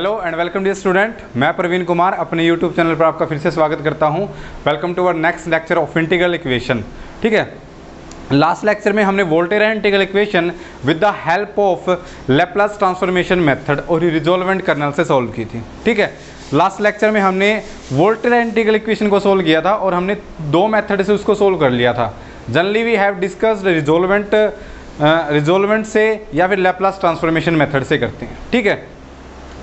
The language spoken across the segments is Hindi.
Hello and welcome dear student मैं प्रवीण कुमार, अपने यूट्यूब चैनल पर आपका फिर से स्वागत करता हूँ। Welcome to our next lecture of integral equation ठीक है? लास्ट लेक्चर में हमने Volterra and integral equation with the help of Laplace transformation method और रिजोल्वेंट कर्नल से सॉल्व की थी। ठीक है? लास्ट लेक्चर में हमने वोल्टेज एंड इंटीग्रल इक्वेशन को सोल्व किया था और हमने दो मैथड से उसको सोल्व कर लिया था। Generally we have discussed resolvent resolvent से या फिर लेप्लास ट्रांसफॉर्मेशन मेथड से करते हैं। ठीक है?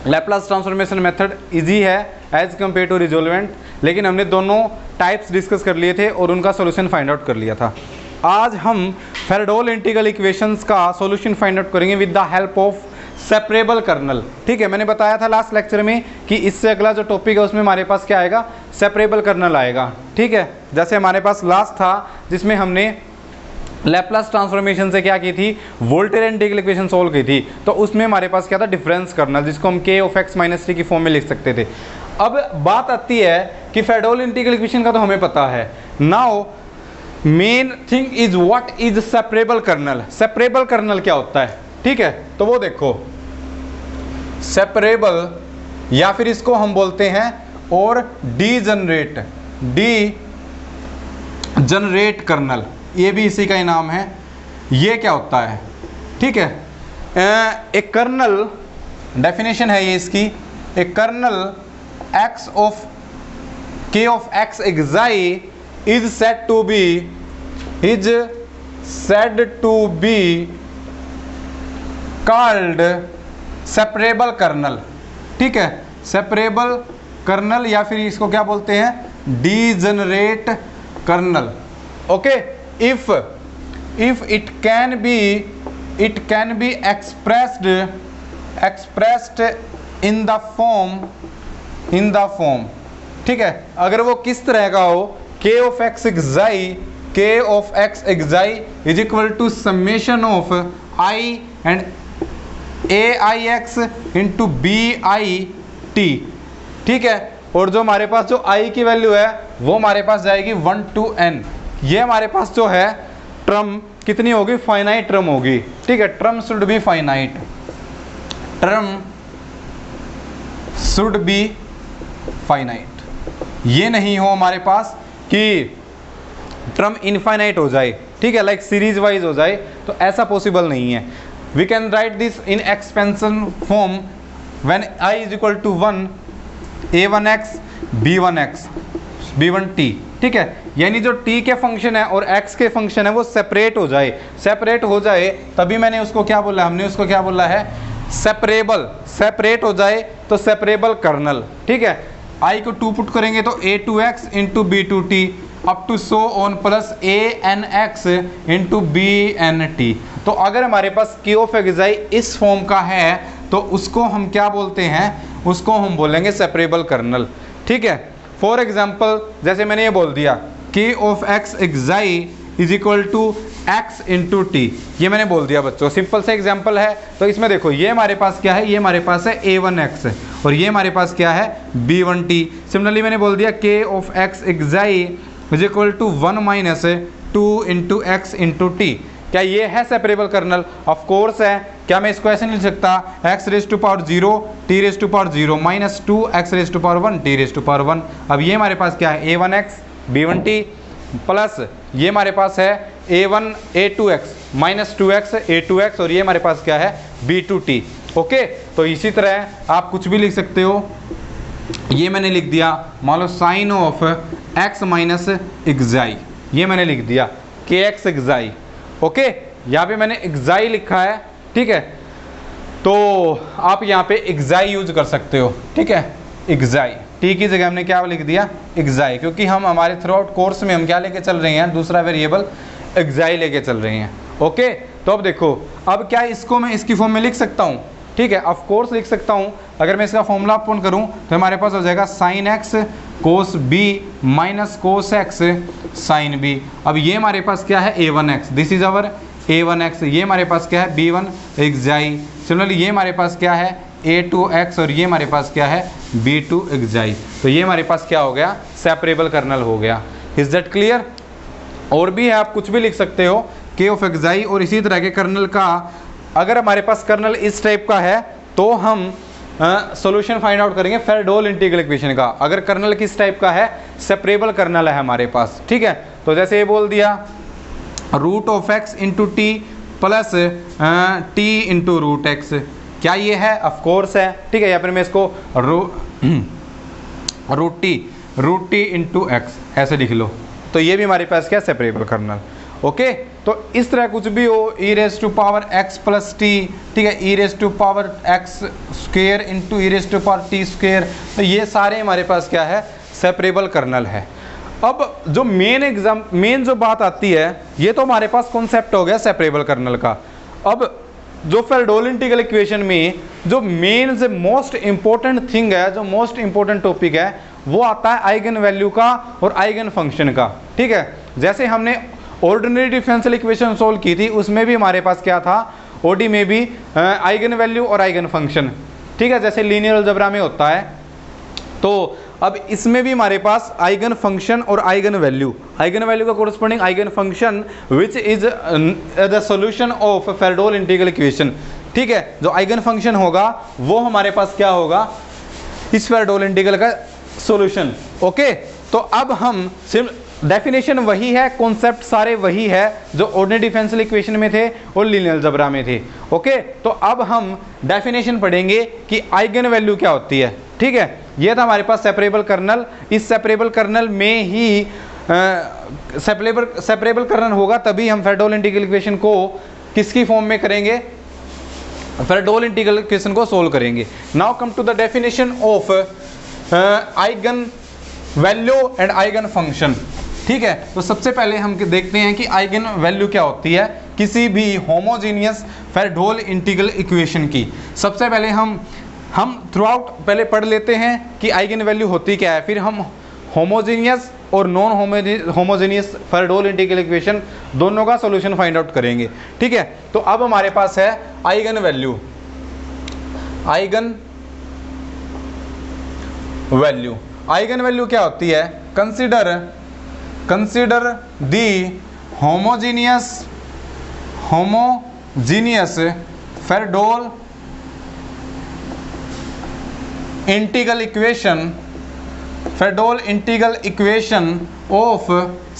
लेप्लास ट्रांसफॉर्मेशन मेथड इजी है एज कंपेयर टू रिजोल्वेंट लेकिन हमने दोनों टाइप्स डिस्कस कर लिए थे और उनका सोल्यूशन फाइंड आउट कर लिया था। आज हम फेरडोल इंटीग्रल इक्वेशंस का सॉल्यूशन फाइंड आउट करेंगे with the help of separable kernel ठीक है, मैंने बताया था लास्ट लेक्चर में कि इससे अगला जो टॉपिक है उसमें हमारे पास क्या आएगा? सेपरेबल कर्नल आएगा। ठीक है, जैसे हमारे पास लास्ट था, जिसमें हमने लेप्लास ट्रांसफॉर्मेशन से क्या की थी? वोल्टेर एंड इक्वेशन सोल्व की थी। तो उसमें हमारे पास क्या था? डिफरेंस करना, जिसको हम k of x minus three की फॉर्म में लिख सकते थे। अब बात आती है कि फेडोल इंटीग्रल इक्वेशन का तो हमें पता है। Now main thing is what is separable kernel separable kernel क्या होता है? ठीक है तो वो देखो। सेपरेबल या फिर इसको हम बोलते हैं और degenerate degenerate kernel ये भी इसी का ही नाम है। ये क्या होता है? ठीक है। एक कर्नल डेफिनेशन है ये इसकी। एक kernel x of k of x xi is set to be is said to be called separable kernel ठीक है। सेपरेबल कर्नल या फिर इसको क्या बोलते हैं? Degenerate kernel okay if if it can be it can be expressed expressed in the form in the form ठीक है अगर वो किस तरह का हो k of x xi k of x xi is equal to summation of i and a i x into b i t ठीक है और जो हमारे पास जो i की वैल्यू है वो हमारे पास जाएगी वन टू एन ये हमारे पास जो है, ट्रम, कितनी होगी? फाइनाइट ट्रम होगी। ठीक है, term should be finite term should be finite ये नहीं हो हमारे पास कि ट्रम इनफाइनाइट हो जाए। ठीक है लाइक सीरीज़ वाइज हो जाए तो ऐसा पॉसिबल नहीं है। We can write this in expansion form when i is equal to one a one x b one x b one t ठीक है? यानी जो टी के फ़ंक्शन है और एक्स के फ़ंक्शन है, वो सेपरेट हो जाए। सेपरेट हो जाए, तभी मैंने उसको क्या बोला? हमने उसको क्या बोला है? सेपरेबल सेपरेट हो जाए तो सेपरेबल कर्नल ठीक है? आई को टू पुट करेंगे तो a two x into b two t up to so on plus a n x into b n t तो अगर हमारे पास की ऑफ़ एग्जाई इस फॉर्म का है तो उसको हम क्या बोलते हैं? उसको हम बोलेंगे सेपरेबल कर्नल ठीक है? फॉर एग्ज़ाम्पल जैसे मैंने ये बोल दिया k of x xi is equal to x into t ये मैंने बोल दिया बच्चों सिंपल से एग्ज़ाम्पल है। तो इसमें देखो, ये हमारे पास क्या है? ये हमारे पास है ए वन एक्स और ये हमारे पास क्या है? बी वन टी सिमिलरली मैंने बोल दिया k of x xi is equal to one minus two into x into t क्या ये है सेपरेबल कर्नल ऑफ़ कोर्स है। क्या मैं इसको ऐसे नहीं लिख सकता? X raise to power zero t raise to power zero minus two x raise to power one t raise to power one अब ये हमारे पास क्या है? A one x b one t plus ये हमारे पास है a one a two x minus two x a two x और ये हमारे पास क्या है? बी टू टी ओके तो इसी तरह आप कुछ भी लिख सकते हो। ये मैंने लिख दिया। मान लो sine of x minus xi ये मैंने लिख दिया। के एक्स एग्जाई ओके यहाँ पे मैंने एग्जाई लिखा है। ठीक है? तो आप यहाँ पे एग्जाई यूज़ कर सकते हो, ठीक है? एग्जाई टी की जगह हमने क्या लिख दिया? एग्जाई क्योंकि हम हमारे थ्रू आउट कोर्स में हम क्या लेके चल रहे हैं? दूसरा वेरिएबल एग्जाई लेके चल रहे हैं। ओके तो अब देखो, अब क्या इसको मैं इसकी फॉर्म में लिख सकता हूँ? ठीक है? ऑफ़ कोर्स लिख सकता हूँ। अगर मैं इसका फॉर्मूला अपन करूँ तो हमारे पास हो जाएगा sine x cos b minus cos x sine b अब ये हमारे पास क्या है? A one x this is our a one x ये हमारे पास क्या है? बी वन एग्जाई सिमिलरली ये हमारे पास क्या है? ए टू एक्स और ये हमारे पास क्या है? बी टू एग्जाई तो ये हमारे पास क्या हो गया? सेपरेबल कर्नल हो गया. इज़ दैट क्लियर और भी है, आप कुछ भी लिख सकते हो के ऑफ़ एग्जाई और इसी तरह के कर्नल का। अगर हमारे पास कर्नल इस टाइप का है तो हम सॉल्यूशन फाइंड आउट करेंगे फेरडोल इंटीग्रल इक्वेशन का। अगर कर्नल किस टाइप का है? सेपरेबल कर्नल है हमारे पास। ठीक है? तो जैसे ये बोल दिया root of x into t plus t into root x. क्या ये है? ऑफ़ कोर्स है। ठीक है, या फिर मैं इसको रू, root t root t into x, ऐसे लिख लो। तो ये भी हमारे पास क्या? सेपरेबल कर्नल ओके तो इस तरह कुछ भी हो e raise to power x plus t ठीक है e raise to power x square into e raise to power t square तो ये सारे हमारे पास क्या है? सेपरेबल कर्नल है। अब जो मेन एग्ज़ाम मेन जो बात आती है, ये तो हमारे पास कॉन्सेप्ट हो गया सेपरेबल कर्नल का। अब जो फेरडोल इंटीग्रल इक्वेशन में जो मेन जो मोस्ट इंपॉर्टेंट थिंग है, जो मोस्ट इंपॉर्टेंट टॉपिक है, वो आता है आइगन वैल्यू का और आइगन फ़ंक्शन का। ठीक है? जैसे हमने ऑर्डिनरी डिफरेंशियल इक्वेशन सोल्व की थी, उसमें भी हमारे पास क्या था? ओडी में भी आइगन वैल्यू और आइगन फ़ंक्शन ठीक है? जैसे लीनियर जबरा में होता है। तो अब इसमें भी हमारे पास आइगन फ़ंक्शन और आइगन वैल्यू। आइगन वैल्यू का corresponding eigen function which is the solution of Fredholm integral equation ठीक है? जो आइगन फ़ंक्शन होगा, वो हमारे पास क्या होगा? इस फेरडोल इंटीग्रल का सोल्यूशन ओके तो अब हम सिर्फ़ डेफिनेशन वही है कॉन्सेप्ट सारे वही है, जो ऑर्डिनरी डिफरेंशियल इक्वेशन में थे और लीनियर जबरा में थे। ओके तो अब हम डेफिनेशन पढ़ेंगे कि आइगन वैल्यू क्या होती है। ठीक है, ये था हमारे पास सेपरेबल कर्नल इस सेपरेबल कर्नल में ही सेपरेबल सेपरेबल कर्नल होगा, तभी हम फेडोल इंटीग्रल इक्वेशन को किसकी फॉर्म में करेंगे? फेडोल इंटीग्रल इक्वेशन को सोल्व करेंगे। Now come to the definition of eigen value and eigen function ठीक है तो सबसे पहले हम देखते हैं कि आइगन वैल्यू क्या होती है। किसी भी होमोजीनियस फेरडोल इंटीग्रल इक्वेशन की। सबसे पहले हम हम थ्रू आउट पहले पढ़ लेते हैं कि आइगन वैल्यू होती क्या है। फिर हम होमोजीनियस और non homogeneous Fredholm integral equation दोनों का सॉल्यूशन फाइंड आउट करेंगे। ठीक है? तो अब हमारे पास है eigen value eigen value eigen value क्या होती है? Consider consider the homogeneous homogeneous Ferdol integral equation Fredholm integral equation of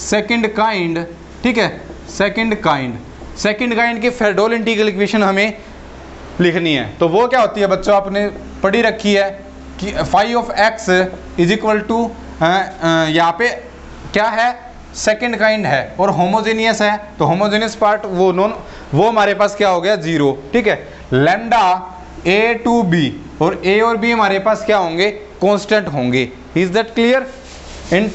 second kind ठीक है? सेकंड काइंड सेकंड काइंड की फेडोल इंटीगल इक्वेशन हमें लिखनी है। तो वो क्या होती है बच्चों, आपने पढ़ी रखी है कि five of x is equal to यहाँ पे क्या है? सेकेंड काइंड है और होमोजेनियस है। तो होमोजेनियस पार्ट वो नॉन वो हमारे पास क्या हो गया? ज़ीरो ठीक है? लेंडा ए टू बी और ए और बी हमारे पास क्या होंगे? कॉन्स्टेंट होंगे। इज़ दैट क्लियर इन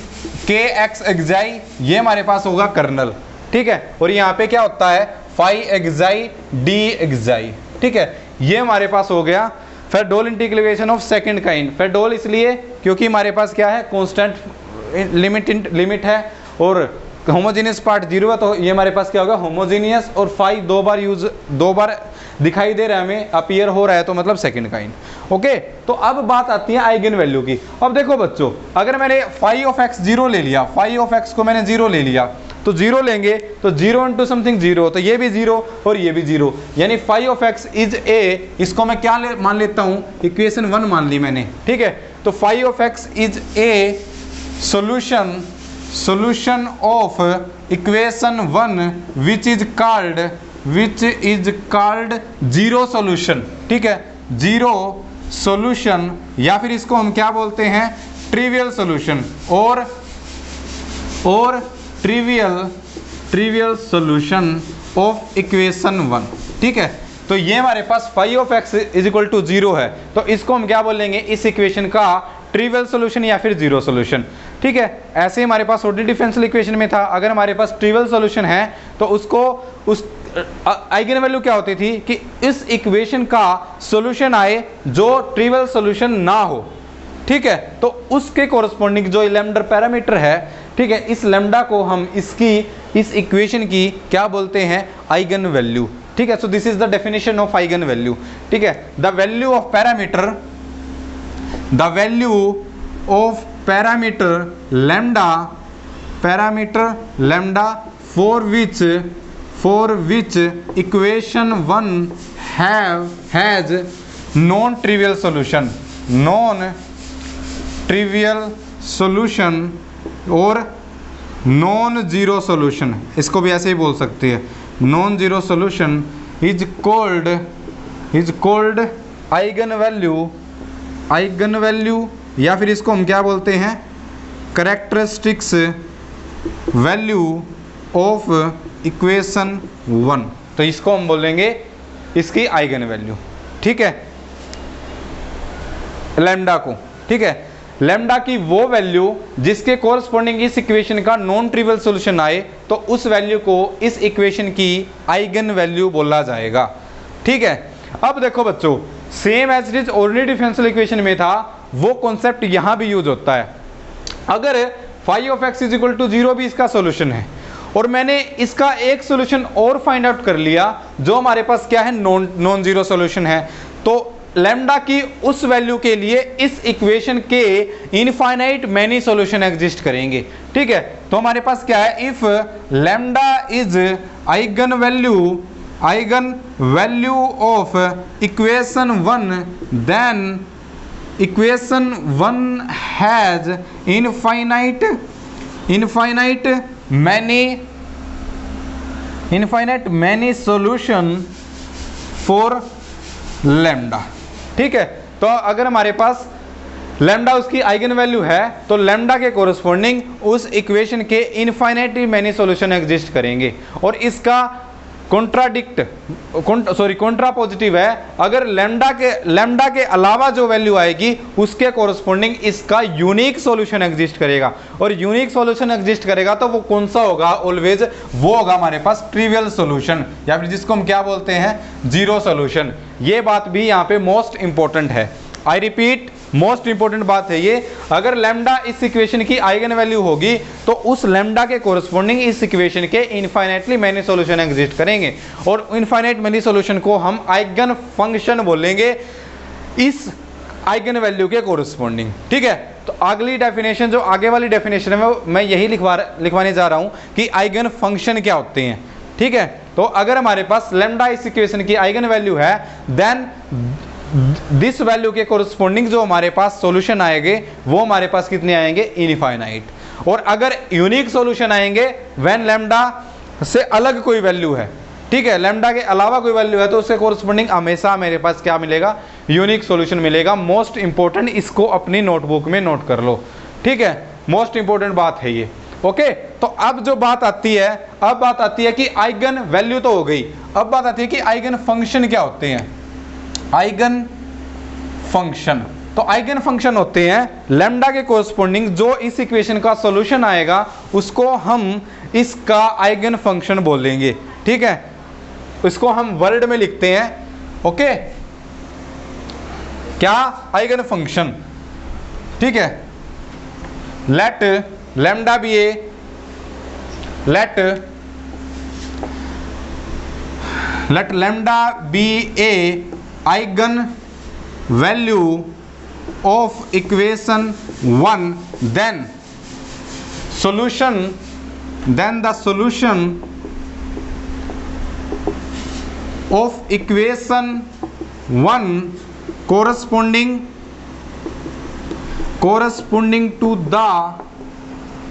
के एक्स एक्साई ये हमारे पास होगा कर्नल। ठीक है? और यहाँ पे क्या होता है? फाइव एक्साई डी एक्साई ठीक है? ये हमारे पास हो गया। फिर डोल इंटीग्रेशन ऑफ़ सेकंड काइंड फिर डोल इसलिए क्योंकि हमारे पास क्या है? कॉन्स्टेंट लिमिट लिमिट है। और होमोजीनियस पार्ट ज़ीरो है तो ये हमारे पास क्या होगा? होमोजीनियस और फाइव दो बार यूज़ दो बार दिखाई दे रहा है हमें अपीयर हो रहा है तो मतलब सेकंड काइंड ओके तो अब बात आती है आइगन वैल्यू की। अब देखो बच्चों अगर मैंने फाइव ऑफ़ एक्स ज़ीरो ले लिया फाइव ऑफ़ एक्स को मैंने ज़ीरो ले लिया तो ज़ीरो लेंगे तो ज़ीरो इंटू समथिंग ज़ीरो तो ये भी ज़ीरो और ये भी ज़ीरो यानी five of x is a इसको मैं क्या ले, मान लेता हूँ? इक्वेशन वन मान ली मैंने। ठीक है? तो five of x is a solution solution of equation 1 which is called which is called zero solution. ठीक है? ज़ीरो सोल्यूशन या फिर इसको हम क्या बोलते हैं? ट्रिवियल सोल्यूशन और और trivial trivial solution of equation one ठीक है? तो ये हमारे पास five of x is equal to zero है। तो इसको हम क्या बोलेंगे? इस इक्वेशन का ट्रिवियल सोल्यूशन या फिर ज़ीरो सोल्यूशन ठीक है? ऐसे ही हमारे पास ऑर्डिनरी डिफरेंशियल इक्वेशन में था। अगर हमारे पास ट्रिवल सोल्यूशन है तो उसको, उस आइगन वैल्यू क्या होती थी कि इस इक्वेशन का सॉल्यूशन आए जो ट्रिवल सॉल्यूशन ना हो। ठीक है? तो उसके कोरस्पॉन्डिंग जो लेमडर पैरामीटर है, ठीक है? इस लेमडा को हम इसकी, इस इक्वेशन की क्या बोलते हैं? आइगन वैल्यू ठीक है? So this is the definition of eigen value ठीक है? The value of parameter the value of parameter lambda parameter lambda for which for which equation 1 have has non trivial solution. Non trivial solution और नॉन ज़ीरो सॉल्यूशन, इसको भी ऐसे ही बोल सकते हैं। Non zero solution is called is called eigen value eigen value या फिर इसको हम क्या बोलते हैं? Characteristics value of equation one. तो इसको हम बोलेंगे इसकी आइगन वैल्यू ठीक है? लेमडा को। ठीक है? लेमडा की वो वैल्यू जिसके कोरस्पॉन्डिंग इस इक्वेशन का नॉन ट्रिवियल सॉल्यूशन आए तो उस वैल्यू को इस इक्वेशन की आइगन वैल्यू बोला जाएगा। ठीक है? अब देखो बच्चों same as it is ordinary differential equation में था, वो कॉन्सेप्ट यहाँ भी यूज़ होता है। अगर five of x is equal to zero भी इसका सोल्यूशन है। और मैंने इसका एक सोल्यूशन और फाइंड आउट कर लिया, जो हमारे पास क्या है? नॉन नॉन ज़ीरो सोल्यूशन है। तो लेमडा की उस वैल्यू के लिए इस इक्वेशन के इनफाइनाइट मैनी सॉल्यूशन एग्जिस्ट करेंगे। ठीक है? तो हमारे पास क्या है? If lambda is eigen value eigen value of equation one then equation one has infinite infinite many infinite many solution for lambda ठीक है? तो अगर हमारे पास लेमडा उसकी आइगन वैल्यू है तो लेमडा के कोरस्पॉन्डिंग उस इक्वेशन के इनफाइनाइटली मैनी सोल्यूशन एग्जिस्ट करेंगे। और इसका कॉन्ट्राडिक्ट सॉरी कॉन्ट्रा पॉजिटिव है। अगर लेमडा के लेमडा के अलावा जो वैल्यू आएगी, उसके कोरस्पॉन्डिंग इसका यूनिक सॉल्यूशन एग्जिस्ट करेगा। और यूनिक सॉल्यूशन एग्जिस्ट करेगा तो वो कौन सा होगा? ऑलवेज वो होगा हमारे पास ट्रिवियल सॉल्यूशन या फिर जिसको हम क्या बोलते हैं? ज़ीरो सॉल्यूशन ये बात भी यहाँ पे मोस्ट इंपॉर्टेंट है। आई रिपीट मोस्ट इंपॉर्टेंट बात है ये। अगर लेमडा इस इक्वेशन की आइगन वैल्यू होगी तो उस लेमडा के कोरस्पॉन्डिंग इस इक्वेशन के इनफाइनेटली मैनी सॉल्यूशन एग्जिस्ट करेंगे। और इनफाइनाइट मैनी सॉल्यूशन को हम आइगन फ़ंक्शन बोलेंगे इस आइगन वैल्यू के कोरस्पॉन्डिंग ठीक है? तो अगली डेफिनेशन जो आगे वाली डेफिनेशन है मैं यही लिखवा लिखवाने जा रहा हूँ कि आइगन फ़ंक्शन क्या होते हैं। ठीक है? तो अगर हमारे पास लेमडा इस इक्वेशन की आइगन वैल्यू है देन दिस वैल्यू के कोरस्पॉन्डिंग जो हमारे पास सॉल्यूशन आएँगे, वो हमारे पास कितने आएँगे? इनफाइनाइट और अगर यूनिक सॉल्यूशन आएँगे व्हेन लेमडा से अलग कोई वैल्यू है, ठीक है? लेमडा के अलावा कोई वैल्यू है तो उससे कोरस्पॉन्डिंग हमेशा मेरे पास क्या मिलेगा? यूनिक सॉल्यूशन मिलेगा। मोस्ट इंपॉर्टेंट इसको अपनी नोटबुक में नोट कर लो। ठीक है? मोस्ट इंपॉर्टेंट बात है ये। ओके तो अब जो बात आती है, अब बात आती है कि आइगन वैल्यू तो हो गई। अब बात आती है कि आइगन फ़ंक्शन क्या होते हैं? Eigen function. तो आइगन फ़ंक्शन होते हैं लेमडा के कोरस्पॉन्डिंग जो इस इक्वेशन का सॉल्यूशन आएगा, उसको हम इसका आइगन फ़ंक्शन बोलेंगे। ठीक है? इसको हम वर्ड में लिखते हैं। ओके? क्या? Eigen function. ठीक है? Let lambda be a let let lambda be a eigen value of equation one then solution then the solution of equation one corresponding corresponding to the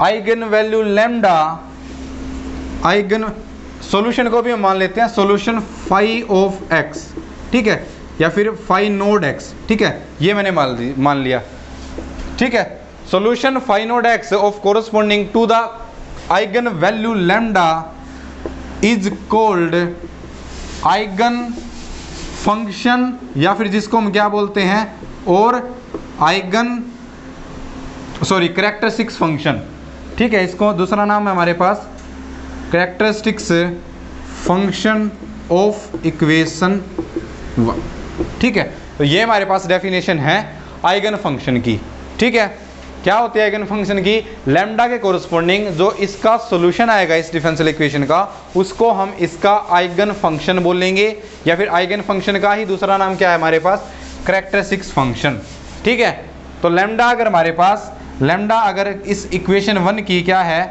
eigen value lambda eigen solution को भी हम मान लेते हैं सोल्यूशन फाइव ऑफ़ एक्स ठीक है? या फिर फाइव नोड एक्स ठीक है? ये मैंने मान मान लिया। ठीक है? Solution five naught x of corresponding to the eigen value lambda is called eigen function या फिर जिसको हम क्या बोलते हैं? और आइगन सॉरी करेक्टरिस्टिक्स फ़ंक्शन ठीक है? इसको दूसरा नाम है हमारे पास। Characteristics function of equation one ठीक है? तो ये हमारे पास डेफिनेशन है आइगन फ़ंक्शन की। ठीक है? क्या होती है आइगन फ़ंक्शन की? लेमडा के कोरस्पॉन्डिंग जो इसका सोल्यूशन आएगा इस डिफरेंशियल इक्वेशन का, उसको हम इसका आइगन फ़ंक्शन बोलेंगे या फिर आइगन फ़ंक्शन का ही दूसरा नाम क्या है हमारे पास? करेक्टरिस्टिक्स फ़ंक्शन ठीक है? तो लेमडा अगर हमारे पास लेमडा अगर इस इक्वेशन वन की क्या है?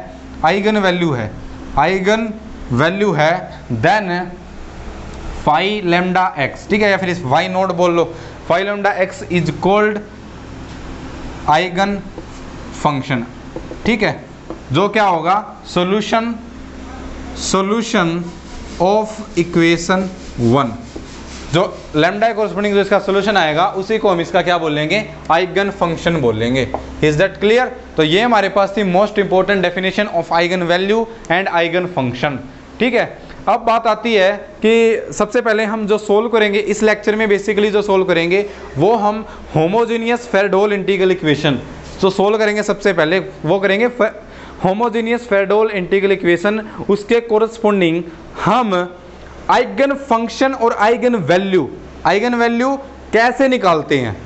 आइगन वैल्यू है। आइगन वैल्यू है देन फाइव लेमडा एक्स ठीक है, या फिर इस वाई नोट बोल लो। Five lambda x is called eigen function ठीक है? जो क्या होगा? Solution solution of equation one जो लेमडा कोरस्पोंडिंग जो इसका सोल्यूशन आएगा, उसी को हम इसका क्या बोलेंगे आइगन फ़ंक्शन बोलेंगे इज़ दैट क्लियर तो ये हमारे पास थी most important definition of eigen value and eigen function ठीक है? अब बात आती है कि सबसे पहले हम जो सोल्व करेंगे, इस लेक्चर में बेसिकली जो सोल्व करेंगे, वो हम होमोजीनियस फेरडोल इंटीग्रल इक्वेशन जो सोल्व करेंगे सबसे पहले, वो करेंगे होमोजीनियस फेरडोल इंटीग्रल इक्वेशन उसके कोरस्पोंडिंग हम आइगन फ़ंक्शन और आइगन वैल्यू आइगन वैल्यू कैसे निकालते हैं?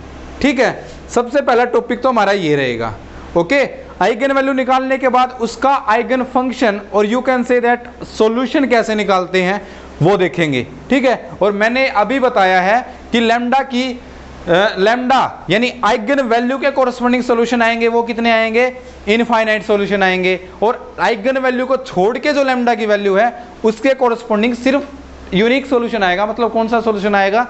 ठीक है? सबसे पहला टॉपिक तो हमारा ये रहेगा ओके आइगन वैल्यू निकालने के बाद उसका आइगन फ़ंक्शन और you can say that solution कैसे निकालते हैं, वो देखेंगे। ठीक है? और मैंने अभी बताया है कि लेमडा की लेमडा यानी आइगन वैल्यू के कोरस्पोंडिंग सॉल्यूशन आएँगे, वो कितने आएँगे? इनफाइनाइट सॉल्यूशन आएँगे। और आइगन वैल्यू को छोड़ के जो लेमडा की वैल्यू है, उसके कोरस्पोंडिंग सिर्फ़ यूनिक सॉल्यूशन आएगा। मतलब कौन सा सॉल्यूशन आएगा?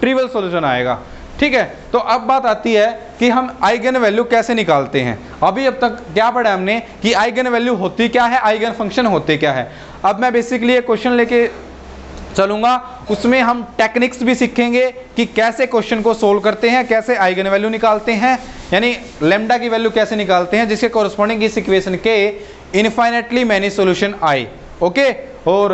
ट्रिवल सॉल्यूशन आएगा। ठीक है? तो अब बात आती है कि हम आइगन वैल्यू कैसे निकालते हैं। अभी अब तक क्या पढ़ा हमने कि आइगन वैल्यू होती क्या है, आइगन फ़ंक्शन होते क्या है। अब मैं बेसिकली एक क्वेश्चन लेके चलूँगा। उसमें हम टेक्निक्स भी सीखेंगे कि कैसे क्वेश्चन को सोल्व करते हैं, कैसे आइगन वैल्यू निकालते हैं, यानी लेमडा की वैल्यू कैसे निकालते हैं, जिसके कोरस्पॉन्डिंग इस इक्वेशन के इनफाइनेटली मैनी सोल्यूशन आए। ओके और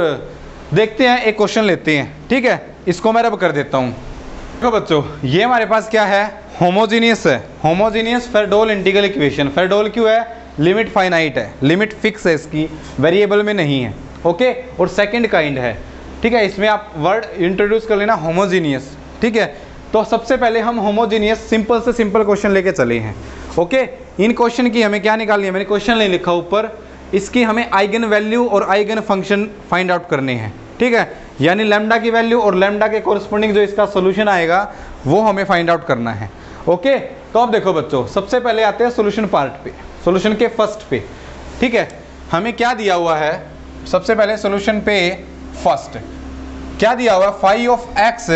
देखते हैं, एक क्वेश्चन लेते हैं। ठीक है? इसको मैं रब कर देता हूँ। देखो बच्चों, ये हमारे पास क्या है? होमोजीनियस है। Homogeneous Fredholm integral equation Fredholm क्यों है? लिमिट फाइनाइट है। लिमिट फिक्स है इसकी। वेरिएबल में नहीं है। ओके और सेकंड काइंड है। ठीक है? इसमें आप वर्ड इंट्रोड्यूस कर लेना होमोजीनियस ठीक है? तो सबसे पहले हम होमोजीनियस सिंपल से सिंपल क्वेश्चन लेके चले हैं। ओके इन क्वेश्चन की हमें क्या निकालनी है? मैंने क्वेश्चन नहीं लिखा ऊपर। इसकी हमें आइगन वैल्यू और आइगन फ़ंक्शन फाइंड आउट करने हैं। ठीक है? यानी लेमडा की वैल्यू और लेमडा के कोरस्पोंडिंग जो इसका सोल्यूशन आएगा, वो हमें फाइंड आउट करना है। ओके तो अब देखो बच्चों, सबसे पहले आते हैं सोल्यूशन पार्ट पे सोल्यूशन के फ़र्स्ट पे। ठीक है? हमें क्या दिया हुआ है? सबसे पहले सोल्यूशन पे फ़र्स्ट क्या दिया हुआ है? Five of x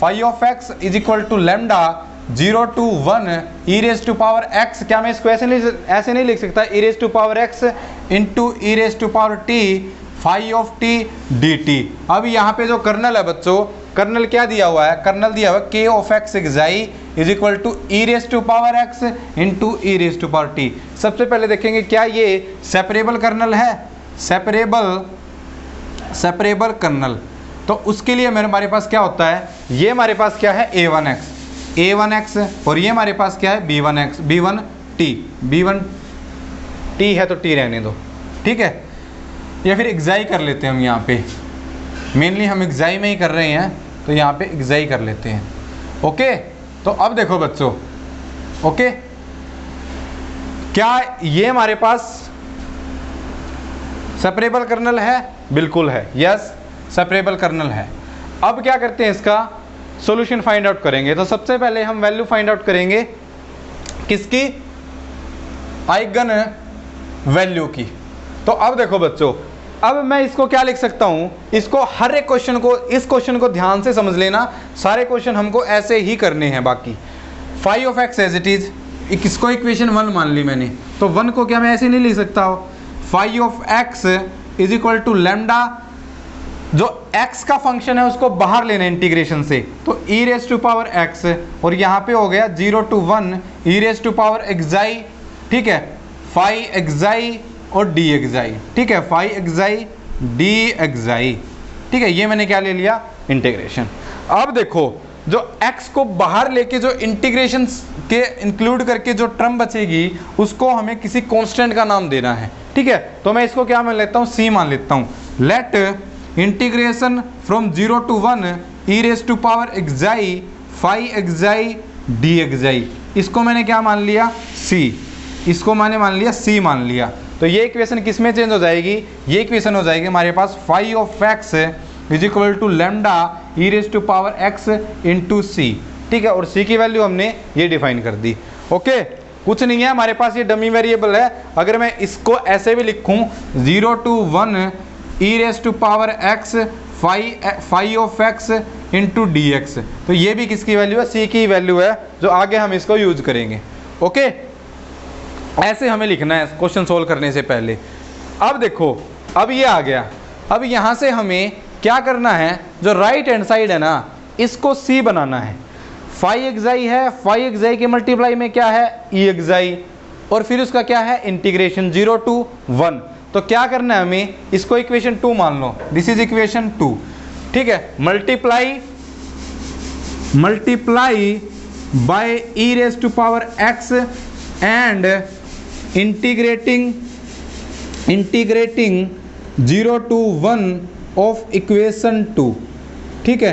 five of x is equal to lambda zero to one e raise to power x क्या मैं इसको ऐसे नहीं ऐसे नहीं लिख सकता? E raise to power x into e raise to power t five of t d t. अब यहाँ पे जो कर्नल है बच्चों, कर्नल क्या दिया हुआ है? कर्नल दिया हुआ है k of x xi is equal to e raise to power x into e raise to power t सबसे पहले देखेंगे क्या ये सेपरेबल कर्नल है? Separable separable kernel. तो उसके लिए मेरे हमारे पास क्या होता है? ये हमारे पास क्या है? A one x a one x और ये हमारे पास क्या है? B one x b one t b one t है तो टी रहने दो। ठीक है? या फिर एग्जाई कर लेते हैं हम यहाँ पे। मेनली हम एग्जाई में ही कर रहे हैं तो यहाँ पे एग्जाई कर लेते हैं। ओके तो अब देखो बच्चों। ओके क्या ये हमारे पास सेपरेबल कर्नल है? बिल्कुल है। यस सेपरेबल कर्नल है। अब क्या करते हैं इसका? सॉल्यूशन फाइंड आउट करेंगे। तो सबसे पहले हम वैल्यू फाइंड आउट करेंगे किसकी? आइगन वैल्यू की। तो अब देखो बच्चों अब मैं इसको क्या लिख सकता हूँ? इसको हर एक क्वेश्चन को, इस क्वेश्चन को ध्यान से समझ लेना। सारे क्वेश्चन हमको ऐसे ही करने हैं बाकी। Five of x as it is इसको इक्वेशन वन मान ली मैंने। तो वन को क्या मैं ऐसे नहीं लिख सकता? हो five of x is equal to lambda जो x का फ़ंक्शन है, उसको बाहर लेना इंटीग्रेशन से। तो e raise to power x, और यहाँ पे हो गया zero to one e raise to power xi ठीक है? फाइव एक्साई और डी एक्साई ठीक है फाइव एक्साई डी एक्साई ठीक है, ये मैंने क्या ले लिया? इंटीग्रेशन अब देखो, जो x को बाहर लेके जो इंटीग्रेशन के इंक्लूड करके जो टर्म बचेगी, उसको हमें किसी कांस्टेंट का नाम देना है। ठीक है तो मैं इसको क्या मान लेता हूँ? C मान लेता हूँ। Let integration from zero to one e raise to power xi five xi d xi इसको मैंने क्या मान लिया? C. इसको मैंने मान लिया? C मान लिया। तो ये इक्वेशन किसमें चेंज हो जाएगी? ये इक्वेशन हो जाएगी हमारे पास five of x is equal to lambda e raise to power x into c ठीक है? और सी की वैल्यू हमने ये डिफाइन कर दी। ओके कुछ नहीं है, हमारे पास ये डमी वेरिएबल है। अगर मैं इसको ऐसे भी लिखूं zero to one e raise to power x five five of x into d x तो ये भी किसकी वैल्यू है? सी की वैल्यू है, जो आगे हम इसको यूज़ करेंगे। ओके ऐसे हमें लिखना है क्वेश्चन सोल्व करने से पहले। अब देखो, अब ये आ गया। अब यहाँ से हमें क्या करना है? जो राइट हैंड साइड है ना, इसको सी बनाना है। फाइव एक्साई है फाइव एक्साई के मल्टीप्लाई में क्या है? ई e एक्साई और फिर उसका क्या है? इंटीग्रेशन ज़ीरो टू वन तो क्या करना है हमें? इसको इक्वेशन टू मान लो। दिस इज़ इक्वेशन टू ठीक है? Multiply multiply by e raise to power x and integrating integrating zero to one of equation two ठीक है?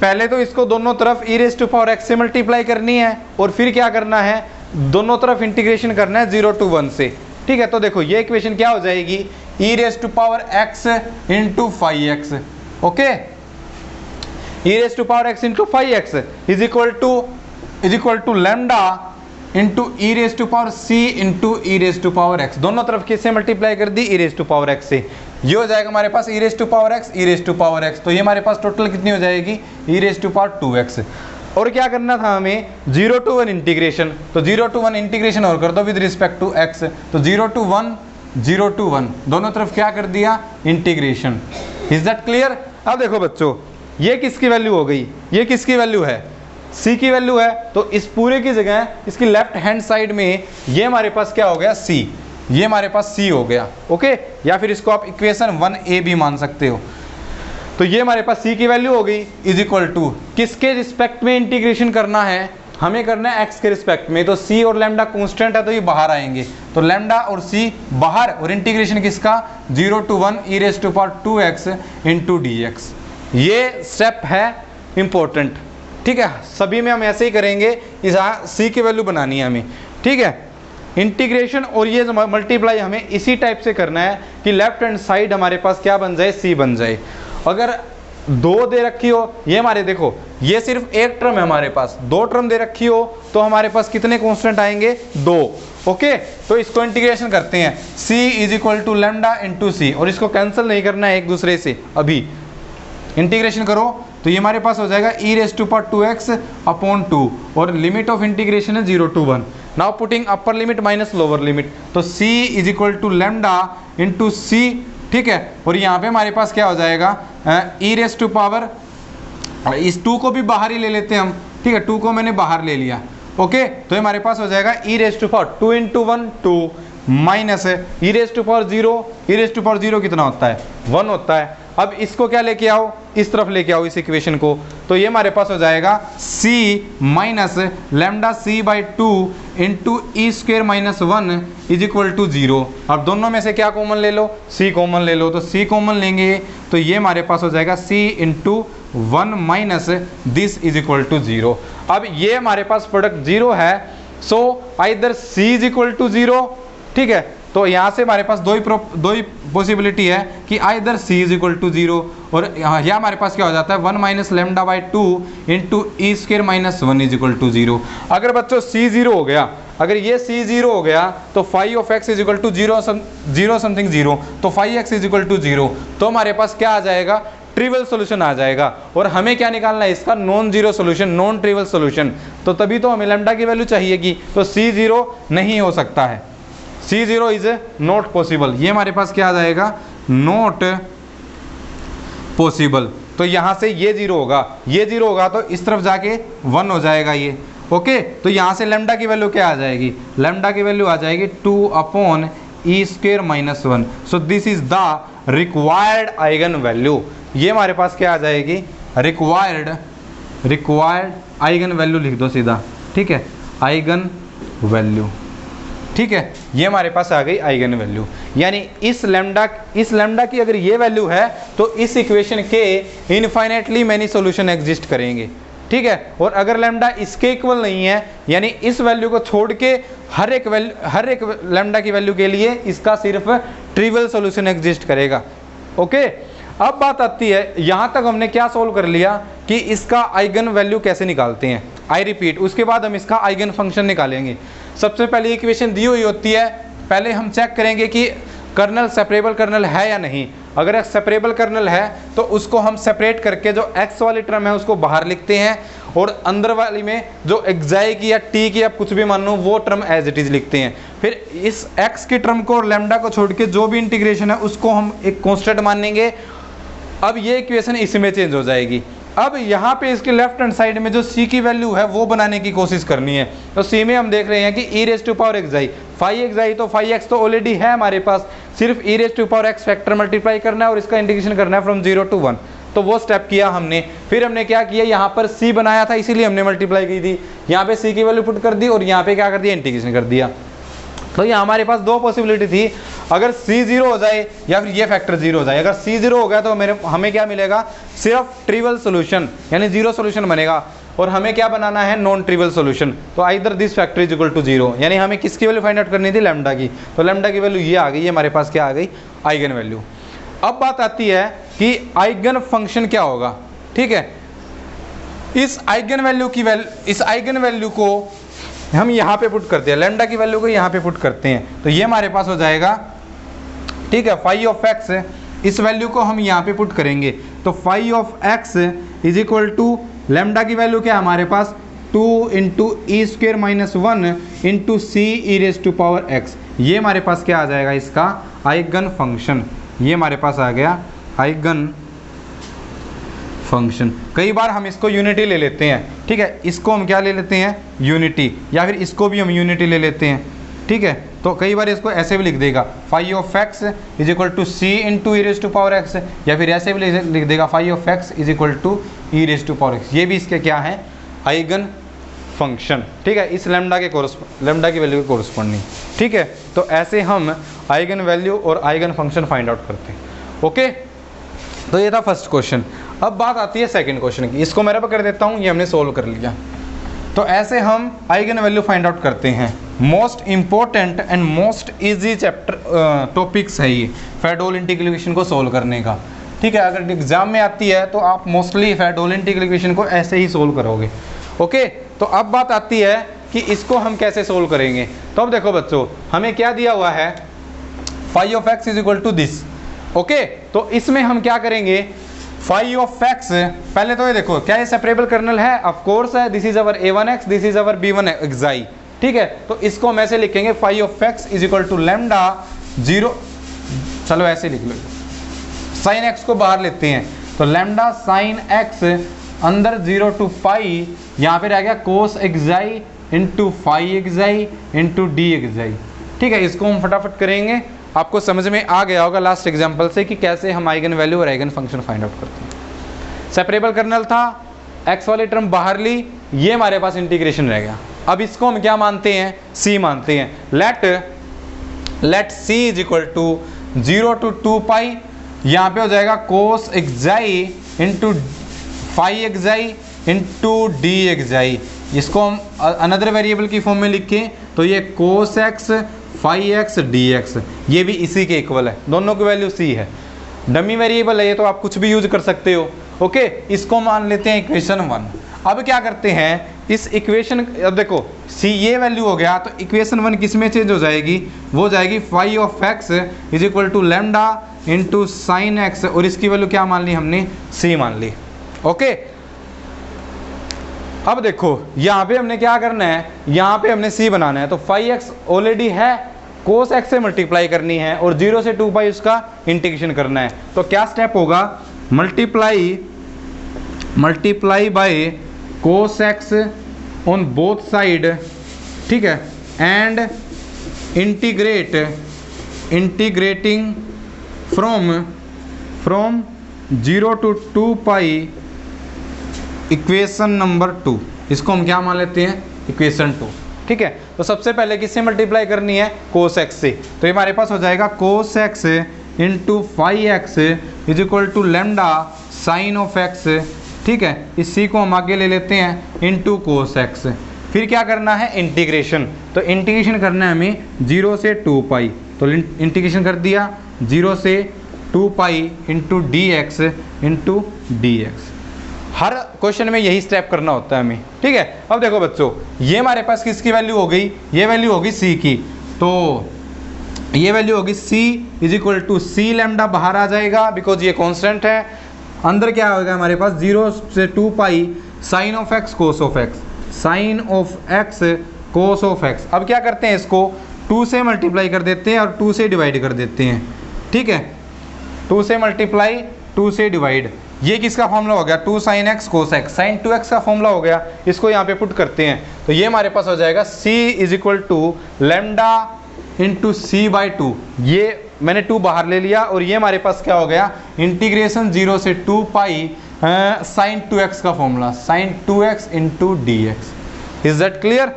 पहले तो इसको दोनों तरफ़ e raise to power x से मल्टीप्लाई करनी है और फिर क्या करना है? दोनों तरफ़ इंटीग्रेशन करना है ज़ीरो टू वन से। ठीक है? तो देखो, ये इक्वेशन क्या हो जाएगी? E raise to power x into five x okay? E raise to power x into five x is equal to is equal to lambda into e raise to power c into e raise to power x दोनों तरफ़ किससे मल्टीप्लाई कर दी? E raise to power x से। ये हो जाएगा हमारे पास e raise to power x e raise to power x तो ये हमारे पास टोटल कितनी हो जाएगी? E raise to power two x और क्या करना था हमें? ज़ीरो टू वन इंटीग्रेशन तो ज़ीरो टू वन इंटीग्रेशन और कर दो विद रिस्पेक्ट टू एक्स तो zero to one zero to one दोनों तरफ़ क्या कर दिया? इंटीग्रेशन इज़ दैट क्लियर अब देखो बच्चों, ये किसकी वैल्यू हो गई? ये किसकी वैल्यू है? सी की वैल्यू है तो इस पूरे की जगह, इसकी लेफ़्ट हैंड साइड में ये हमारे पास क्या हो गया? सी ये हमारे पास सी हो गया ओके या फिर इसको आप इक्वेशन वन ए भी मान सकते हो। तो ये हमारे पास सी की वैल्यू हो गई इज़ इक्वल टू किसके रिस्पेक्ट में इंटीग्रेशन करना है? हमें करना है एक्स के रिस्पेक्ट में। तो सी और लेमडा कॉन्स्टेंट है तो ये बाहर आएँगे। तो लेमडा और सी बाहर, और इंटीग्रेशन किसका? Zero to one e raise to power two x into d x ये स्टेप है इंपॉर्टेंट ठीक है? सभी में हम ऐसे ही करेंगे, इस सी की वैल्यू बनानी है हमें। ठीक है? इंटीग्रेशन और ये मल्टीप्लाई हमें इसी टाइप से करना है कि लेफ़्ट हैंड साइड हमारे पास क्या बन जाए? सी बन जाए। अगर दो दे रखी हो, ये हमारे देखो, ये सिर्फ़ एक टर्म है हमारे पास। दो टर्म दे रखी हो तो हमारे पास कितने कॉन्स्टेंट आएँगे? दो। ओके तो इसको इंटीग्रेशन करते हैं। c is equal to lambda into c और इसको कैंसिल नहीं करना है एक दूसरे से, अभी। इंटीग्रेशन करो तो ये हमारे पास हो जाएगा ई रेस टू पर टू एक्स अपॉन टू और लिमिट ऑफ़ इंटीग्रेशन है zero to one now putting upper limit minus lower limit तो c is equal to lambda into c ठीक है? और यहाँ पे हमारे पास क्या हो जाएगा? ई रेस टू पावर इस टू को भी बाहर ही ले लेते हैं हम, ठीक है? टू को मैंने बाहर ले लिया। ओके तो ये हमारे पास हो जाएगा e raise to power two into one two minus है। E raise to power zero e raise to power zero कितना होता है? वन होता है। अब इसको क्या लेके आओ? इस तरफ़ लेके आओ इस इक्वेशन को। तो ये हमारे पास हो जाएगा c minus lambda c by two into e square minus one is equal to zero अब दोनों में से क्या कॉमन ले लो? C कॉमन ले लो। तो c कॉमन लेंगे। तो ये हमारे पास हो जाएगा c into one minus this is equal to zero अब ये हमारे पास प्रोडक्ट ज़ीरो है। So either c is equal to zero ठीक है? तो यहाँ से हमारे पास दो ही दो ही पॉसिबिलिटी है कि either c is equal to zero और यहाँ हमारे पास क्या हो जाता है? One minus lambda by two into e square minus one is equal to zero अगर बच्चों सी ज़ीरो हो गया, अगर ये सी ज़ीरो हो गया तो five of x is equal to zero zero something zero तो five x is equal to zero तो हमारे पास क्या आ जाएगा? ट्रिवल सोल्यूशन आ जाएगा। और हमें क्या निकालना है? इसका non zero solution non trivial solution तो तभी तो हमें लेमडा की वैल्यू चाहिएगी। तो सी ज़ीरो नहीं हो सकता है। C zero is not possible ये हमारे पास क्या आ जाएगा? नॉट पॉसिबल तो यहाँ से ये ज़ीरो होगा। ये ज़ीरो होगा तो इस तरफ़ जाके वन हो जाएगा ये। ओके तो यहाँ से लेमडा की वैल्यू क्या आ जाएगी? लेमडा की वैल्यू आ जाएगी two upon e square minus one so this is the required eigen value ये हमारे पास क्या आ जाएगी? रिक्वायर्ड रिक्वायर्ड आइगन वैल्यू लिख दो सीधा। ठीक है? आइगन वैल्यू ठीक है, ये हमारे पास आ गई आइगन वैल्यू यानी इस लेमडा इस लेमडा की अगर ये वैल्यू है तो इस इक्वेशन के इनफाइनेटली मैनी सोल्यूशन एग्जिस्ट करेंगे। ठीक है, और अगर लेमडा इसके इक्वल नहीं है, यानी इस वैल्यू को छोड़ के हर एक वैल्यू हर एक लेमडा की वैल्यू के लिए इसका सिर्फ़ ट्रिवल सोल्यूशन एग्जिस्ट करेगा। ओके अब बात आती है, यहाँ तक हमने क्या सोल्व कर लिया कि इसका आइगन वैल्यू कैसे निकालते हैं? आई रिपीट उसके बाद हम इसका आइगन फ़ंक्शन निकालेंगे। सबसे पहले इक्वेशन दी हुई होती है। पहले हम चेक करेंगे कि कर्नल सेपरेबल कर्नल है या नहीं। अगर एक सेपरेबल कर्नल है तो उसको हम सेपरेट करके जो एक्स वाली टर्म है, उसको बाहर लिखते हैं। और अंदर वाली में जो एग्जाई की या टी की आप कुछ भी मान लो, वो टर्म एज इट इज़ लिखते हैं। फिर इस एक्स की टर्म को और लेमडा को छोड़ के जो भी इंटीग्रेशन है, उसको हम एक कॉन्स्टेंट मानेंगे। अब ये इक्वेशन इसमें चेंज हो जाएगी। अब यहाँ पे इसके लेफ़्ट हैंड साइड में जो सी की वैल्यू है, वो बनाने की कोशिश करनी है। तो सी में हम देख रहे हैं कि e raise to power x i five x i तो फाइव एक्स तो ऑलरेडी है हमारे पास। सिर्फ़ e raise to power x factor multiply करना है और इसका इंटीग्रेशन करना है फ्रॉम ज़ीरो टू वन तो वो स्टेप किया हमने। फिर हमने क्या किया? यहाँ पर सी बनाया था, इसीलिए हमने मल्टीप्लाई की थी। यहाँ पे सी की वैल्यू पुट कर दी और यहाँ पे क्या कर दिया? इंटीग्रेशन कर दिया। तो ये हमारे पास दो पॉसिबिलिटी थी। अगर C ज़ीरो हो जाए या फिर ये फैक्टर ज़ीरो हो जाए। अगर C ज़ीरो हो गया तो मेरे, हमें क्या मिलेगा? सिर्फ़ ट्रिवल सोल्यूशन यानी ज़ीरो सोल्यूशन बनेगा। और हमें क्या बनाना है? नॉन ट्रिवल सोल्यूशन तो either this factor is equal to zero यानी हमें किसकी वैल्यू फाइंड आउट करनी थी? लेमडा की। तो लेमडा की वैल्यू ये आ गई हमारे पास क्या आ गई? आइगन वैल्यू अब बात आती है कि आइगन फ़ंक्शन क्या होगा? ठीक है? इस आइगन वैल्यू की वैल्यू इस आइगन वैल्यू को हम यहाँ पे पुट करते हैं लेमडा की वैल्यू को यहाँ पे पुट करते हैं। तो ये हमारे पास हो जाएगा, ठीक है फाइव ऑफ़ एक्स इस वैल्यू को हम यहाँ पे पुट करेंगे। तो five of x is equal to lambda की वैल्यू क्या है हमारे पास? Two into e square minus one into c e raise to power x ये हमारे पास क्या आ जाएगा इसका? आइगन फ़ंक्शन ये हमारे पास आ गया आइगन फ़ंक्शन कई बार हम इसको यूनिटी ले लेते हैं। ठीक है? इसको हम क्या ले लेते हैं? यूनिटी या फिर इसको भी हम यूनिटी ले लेते हैं। ठीक है? तो कई बार इसको ऐसे भी लिख देगा। Five of x is equal to c into e raise to power x या फिर ऐसे भी लिख देगा five of x is equal to e raise to power x ये भी इसके क्या है? आइगन फ़ंक्शन ठीक है? इस लेमडा के लेमडा की वैल्यू के कोरस्पॉन्डिंग ठीक है? तो ऐसे हम आइगन वैल्यू और आइगन फ़ंक्शन फाइंड आउट करते हैं। ओके तो ये था फ़र्स्ट क्वेश्चन अब बात आती है सेकंड क्वेश्चन की। इसको मेरा कर देता हूँ, ये हमने सोल्व कर लिया। तो ऐसे हम आइगन वैल्यू फाइंड आउट करते हैं। Most important and most easy chapter topics है ये फेडोल इंटीग्रेशन को सोल्व करने का। ठीक है, अगर एग्ज़ाम में आती है तो आप मोस्टली फेडोल इंटीग्रेशन को ऐसे ही सोल्व करोगे। ओके तो अब बात आती है कि इसको हम कैसे सोल्व करेंगे। तो अब देखो बच्चों, हमें क्या दिया हुआ है? Five of x is equal to this okay तो इसमें हम क्या करेंगे? फाइव ऑफ़ एक्स पहले तो ये देखो, क्या ये सेपरेबल कर्नल है? ऑफ़ कोर्स है this is our a one x this is our b one xi ठीक है? तो इसको हम ऐसे लिखेंगे five of x is equal to lambda zero चलो ऐसे लिख लो। साइन एक्स को बाहर लेते हैं। तो लेमडा साइन एक्स अंदर ज़ीरो टू पाई यहाँ पे रह गया cos xi into five xi into d xi ठीक है? इसको हम फटाफट करेंगे। आपको समझ में आ गया होगा लास्ट एग्ज़ाम्पल से कि कैसे हम आइगन वैल्यू और आइगन फ़ंक्शन फाइंड आउट करते हैं। सेपरेबल कर्नल था एक्स वाली टर्म बाहर ली, ये हमारे पास इंटीग्रेशन रह गया। अब इसको हम क्या मानते हैं? सी मानते हैं। Let let c is equal to zero to two pi यहाँ पे हो जाएगा cos xi into five xi into d xi इसको हम अनदर वेरिएबल की फॉर्म में लिखें तो ये cos x five x, d x, ये भी इसी के इक्वल है। दोनों की वैल्यू सी है। डमी वेरिएबल है, ये तो आप कुछ भी यूज़ कर सकते हो। ओके, इसको मान लेते हैं इक्वेशन वन। अब क्या करते हैं, इस इक्वेशन, अब देखो, सी ये वैल्यू हो गया तो इक्वेशन वन किसमें चेंज हो जाएगी? वो जाएगी five of x is equal to lambda into sine x, और इसकी वैल्यू क्या मान ली हमने? सी मान ली। ओके, अब देखो, यहाँ पे हमने क्या करना है, यहाँ पे हमने सी बनाना है तो फाइव एक्स ऑलरेडी है कोस एक्स से मल्टीप्लाई करनी है और ज़ीरो से टू पाई उसका इंटीग्रेशन करना है। तो क्या स्टेप होगा? Multiply multiply by cos x on both side ठीक है? And integrate integrating from from zero to two pi equation number two इसको हम क्या मान लेते हैं? इक्वेशन टू ठीक है? तो सबसे पहले किससे मल्टीप्लाई करनी है? कोस एक्स से। तो ये हमारे पास हो जाएगा cos x into five x is equal to lambda sine of x ठीक है? इस को हम आगे ले लेते हैं इंटू कोस एक्स फिर क्या करना है? इंटीग्रेशन तो इंटीग्रेशन करना है हमें ज़ीरो से टू पाई तो इंटीग्रेशन कर दिया ज़ीरो से two pi into d x into d x हर क्वेश्चन में यही स्टेप करना होता है हमें। ठीक है? अब देखो बच्चों, ये हमारे पास किसकी वैल्यू हो गई? ये वैल्यू होगी सी की। तो ये वैल्यू होगी c is equal to c lambda बाहर आ जाएगा बिकॉज़ ये कॉन्स्टेंट है। अंदर क्या होगा हमारे पास? ज़ीरो से two pi sine of x cos of x sine of x cos of x अब क्या करते हैं इसको? टू से मल्टीप्लाई कर देते हैं और टू से डिवाइड कर देते हैं। ठीक है? टू से मल्टीप्लाई टू से डिवाइड ये किसका फॉर्मूला हो गया? Two sine x cos x sine two x का फॉर्मूला हो गया। इसको यहाँ पे पुट करते हैं। तो ये हमारे पास हो जाएगा c is equal to lambda into c by two ये मैंने टू बाहर ले लिया और ये हमारे पास क्या हो गया? इंटीग्रेशन ज़ीरो से two pi sine two x का formula sine two x into d x is that clear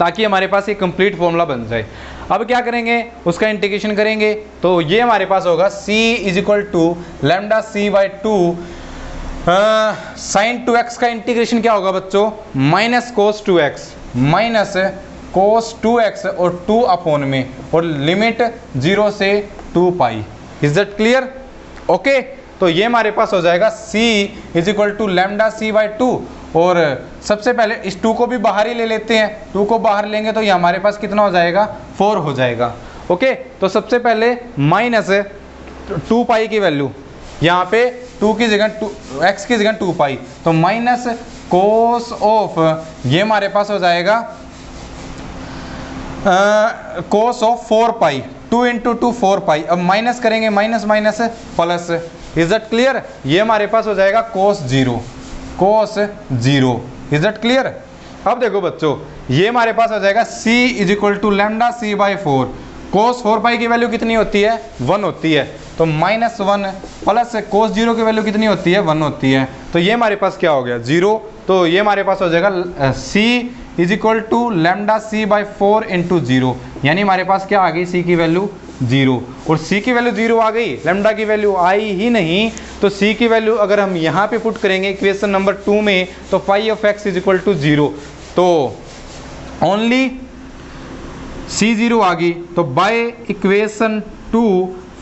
ताकि हमारे पास ये कंप्लीट फॉर्मूला बन जाए। अब क्या करेंगे? उसका इंटीग्रेशन करेंगे। तो ये हमारे पास होगा c is equal to lambda c by two sine two x का इंटीग्रेशन क्या होगा बच्चों? Minus cos two x minus cos two x और टू अपोन में। और लिमिट ज़ीरो से two pi is that clear okay तो ये हमारे पास हो जाएगा c is equal to lambda c by two और सबसे पहले इस टू को भी बाहर ही ले लेते हैं। टू को बाहर लेंगे तो ये हमारे पास कितना हो जाएगा? फोर हो जाएगा। ओके? तो सबसे पहले माइनस टू पाई की वैल्यू। यहाँ पे टू की जगह टू, एक्स की जगह टू पाई। तो माइनस कोस ऑफ़, ये हमारे पास हो जाएगा cos of four pi. Two into two four pi. अब माइनस करेंगे, minus minus, plus. Is that clear? ये हमारे पास हो जाएगा cos zero. Cos zero is that clear अब देखो बच्चों, ये हमारे पास हो जाएगा c is equal to lambda c by four cos four pi की वैल्यू कितनी होती है? वन होती है. तो minus one plus cos zero की वैल्यू कितनी होती है? वन होती है. तो ये हमारे पास क्या हो गया? ज़ीरो तो ये हमारे पास हो जाएगा c is equal to lambda c by four into zero यानी हमारे पास क्या आ गई c की वैल्यू ज़ीरो। और c की वैल्यू ज़ीरो आ गई लेमडा की वैल्यू आई ही नहीं तो c की वैल्यू अगर हम यहाँ पे पुट करेंगे इक्वेशन नंबर टू में तो five of x is equal to zero तो ओनली सी ज़ीरो आ गई तो by equation two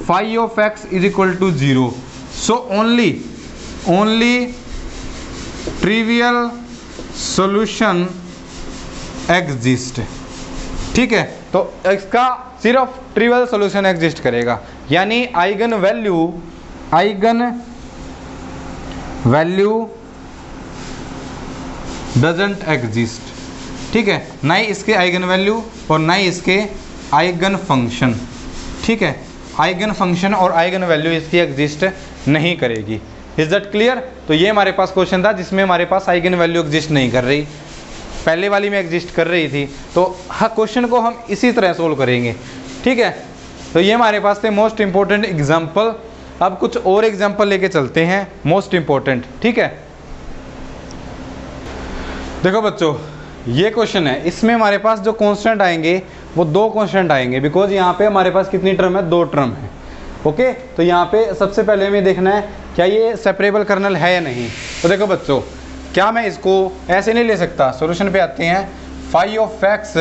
five of x is equal to zero so only only trivial solution exist ठीक है? तो इसका सिर्फ़ ट्रिवियल सॉल्यूशन एग्जिस्ट करेगा। यानी eigen value eigen value doesn't exist ठीक है? ना ही इसके आइगन वैल्यू और ना ही इसके आइगन फ़ंक्शन ठीक है? आइगन फ़ंक्शन और आइगन वैल्यू इसकी एग्जिस्ट नहीं करेगी। इज़ दट क्लियर तो ये हमारे पास क्वेश्चन था जिसमें हमारे पास आइगन वैल्यू एग्जिस्ट नहीं कर रही। पहले वाली में एग्जिस्ट कर रही थी तो हर क्वेश्चन को हम इसी तरह सोल्व करेंगे। ठीक है? तो ये हमारे पास थे मोस्ट इम्पोर्टेंट एग्ज़ाम्पल अब कुछ और एग्ज़ाम्पल लेके चलते हैं मोस्ट इम्पोर्टेंट ठीक है? देखो बच्चों, ये क्वेश्चन है। इसमें हमारे पास जो कॉन्स्टेंट आएँगे, वो दो कॉन्स्टेंट आएँगे बिकॉज़ यहाँ पे हमारे पास कितनी टर्म है? दो टर्म है। ओके? तो यहाँ पे सबसे पहले हमें देखना है, क्या ये सेपरेबल कर्नल है या नहीं? तो देखो बच्चों क्या मैं इसको ऐसे नहीं ले सकता? सोल्यूशन पे आते हैं। Five of x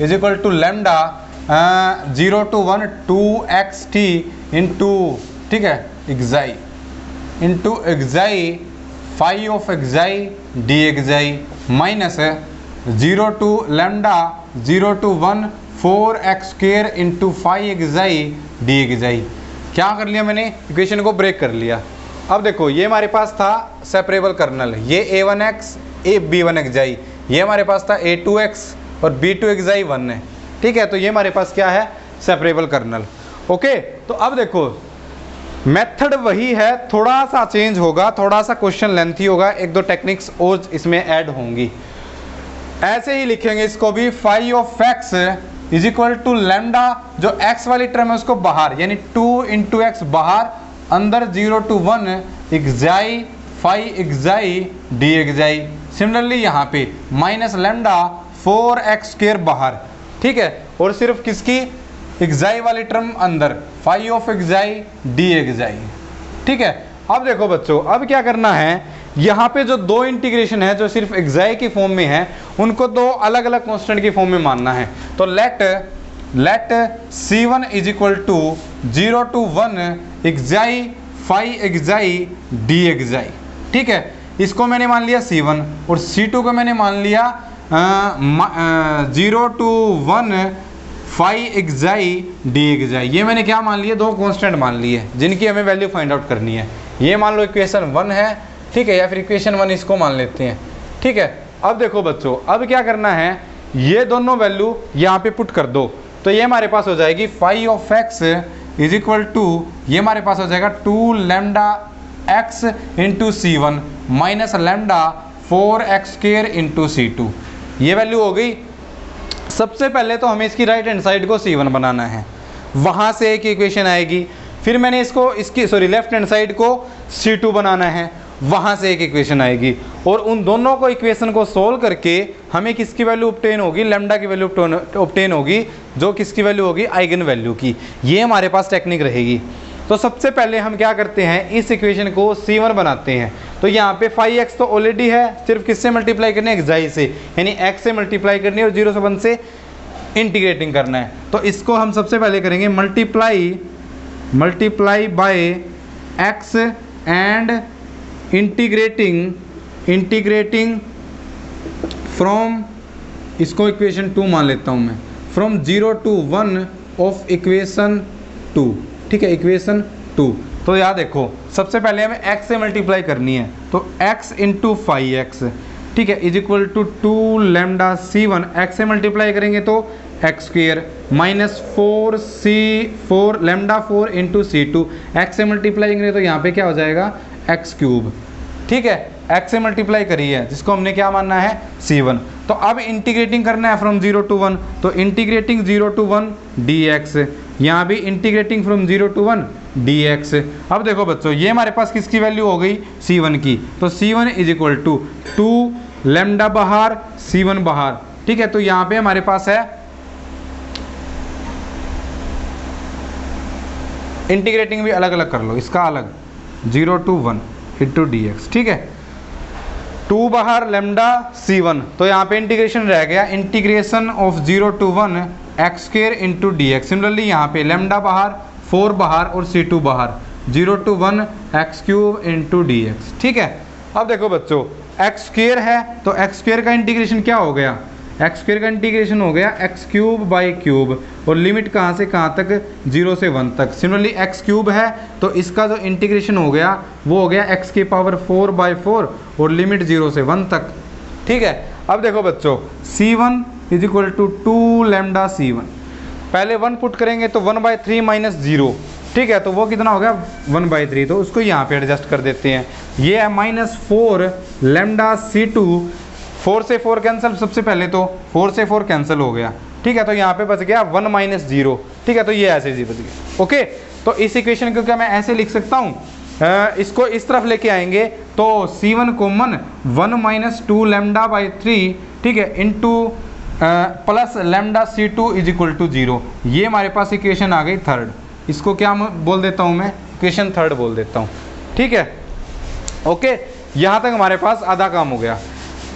is equal to lambda zero to one two x t into ठीक है xi into xi five of xi d xi minus zero to lambda zero to one four x square into five xi d xi क्या कर लिया मैंने? इक्वेशन को ब्रेक कर लिया। अब देखो, ये हमारे पास था सेपरेबल कर्नल ये a one x a b one xi ये हमारे पास था ए टू एक्स और बी टू एक्जाई वन है। ठीक है तो ये हमारे पास क्या है? सेपरेबल कर्नल ओके तो अब देखो मेथड वही है, थोड़ा सा चेंज होगा, थोड़ा सा क्वेश्चन लेंथी होगा, एक दो टेक्निक्स और इसमें ऐड होंगी। ऐसे ही लिखेंगे इसको भी five of x is equal to lambda जो एक्स वाली टर्म है उसको बाहर, यानी टू इंटू एक्स बाहर अंदर zero to one xi five xi d xi similarly यहाँ पे minus lambda four x square बाहर। ठीक है? और सिर्फ़ किसकी? एग्जाई वाली टर्म अंदर five of xi d xi ठीक है? अब देखो बच्चों, अब क्या करना है? यहाँ पे जो दो इंटीग्रेशन है, जो सिर्फ़ एग्जाई की फॉर्म में है, उनको दो अलग अलग कॉन्स्टेंट की फॉर्म में मानना है। तो let one is equal to zero to one xi five xi d xi ठीक है? इसको मैंने मान लिया सी वन और सी टू को मैंने मान लिया zero to one five xi d xi ये मैंने क्या मान लिया? दो कांस्टेंट मान लिए, जिनकी हमें वैल्यू फाइंड आउट करनी है। ये मान लो इक्वेशन वन है, ठीक है? या फिर इक्वेशन वन इसको मान लेते हैं। ठीक है? अब देखो बच्चों, अब क्या करना है? ये दोनों वैल्यू यहाँ पे पुट कर दो। तो ये हमारे पास हो जाएगी five of x is equal to, ये हमारे पास हो जाएगा two lambda x into c one minus lambda four x square into c two. ये वैल्यू हो गई। सबसे पहले तो हमें इसकी राइट हैंड साइड को सी वन बनाना है। वहाँ से एक इक्वेशन आएगी। फिर मैंने इसको, इसकी सॉरी लेफ़्ट हैंड साइड को सी टू बनाना है। वहाँ से एक इक्वेशन आएगी। और उन दोनों को इक्वेशन को सोल्व करके हमें किसकी वैल्यू ऑप्टेन होगी? लेमडा की वैल्यू ऑप्टेन होगी, जो किसकी वैल्यू होगी? आइगन वैल्यू की। ये हमारे पास टेक्निक रहेगी। तो सबसे पहले हम क्या करते हैं? इस इक्वेशन को C1 बनाते हैं। तो यहाँ पे फाइव एक्स तो ऑलरेडी है। सिर्फ़ किससे मल्टीप्लाई करनी है? एक्साई से। यानी एक्स से मल्टीप्लाई करनी है और ज़ीरो से वन से इंटीग्रेटिंग करना है। तो इसको हम सबसे पहले करेंगे multiply multiply by x and integrating integrating from इसको इक्वेशन टू मान लेता हूँ मैं। From zero to one of equation two ठीक है इक्वेशन टू तो याद देखो, सबसे पहले हमें x से मल्टीप्लाई करनी है। तो x इंटू फाइव एक्स ठीक है is equal to two lambda c one x से मल्टीप्लाई करेंगे तो x square minus four c four lambda four into c two x से मल्टीप्लाई करेंगे तो यहाँ पे क्या हो जाएगा? एक्स क्यूब ठीक है? एक्स से मल्टीप्लाई करी है, जिसको हमने क्या मानना है? सी वन तो अब इंटीग्रेटिंग करना है फ्रॉम ज़ीरो टू वन तो integrating zero to one d x यहाँ भी integrating from zero to one d x अब देखो बच्चों, ये हमारे पास किसकी वैल्यू हो गई? सी वन की. तो c one is equal to two lambda बाहर सी वन बाहर ठीक है? तो यहाँ पे हमारे पास है इंटीग्रेटिंग भी अलग अलग कर लो, इसका अलग. Zero to one into d x ठीक है? टू बाहर लेमडा सी वन तो यहाँ पे इंटीग्रेशन रह गया। Integration of zero to one x square into d x similarly यहाँ पे लेमडा बाहर फोर बाहर और सी टू बाहर। Zero to one x cube into d x ठीक है? अब देखो बच्चों एक्स स्केयर है तो एक्स स्केयर का इंटीग्रेशन क्या हो गया? एक्स स्क्र का इंटीग्रेशन हो गया एक्स क्यूब बाई क्यूब और लिमिट कहाँ से कहाँ तक? ज़ीरो से वन तक। सिमिलरली एक्स क्यूब है तो इसका जो इंटीग्रेशन हो गया, वो हो गया एक्स के पावर फोर बाई फोर और लिमिट ज़ीरो से वन तक। ठीक है? अब देखो बच्चों c one is equal to two lambda c one पहले वन पुट करेंगे तो one by three minus zero ठीक है? तो वो कितना हो गया? वन बाई थ्री तो उसको यहाँ पे एडजस्ट कर देते हैं। ये है minus four lambda c two four से फोर कैंसिल सबसे पहले तो फोर से फोर कैंसिल हो गया। ठीक है तो यहाँ पे बच गया वन माइनस ज़ीरो। ठीक है तो ये ऐसे जी बच गया। ओके तो इस इक्वेशन को क्या मैं ऐसे लिख सकता हूँ? इसको इस तरफ़ लेके आएँगे तो c one common one minus two lambda by three ठीक है into plus lambda c two is equal to zero ये हमारे पास इक्वेशन आ गई थर्ड इसको क्या बोल देता हूँ मैं? इक्वेशन थर्ड बोल देता हूँ। ठीक है? ओके, यहाँ तक हमारे पास आधा काम हो गया।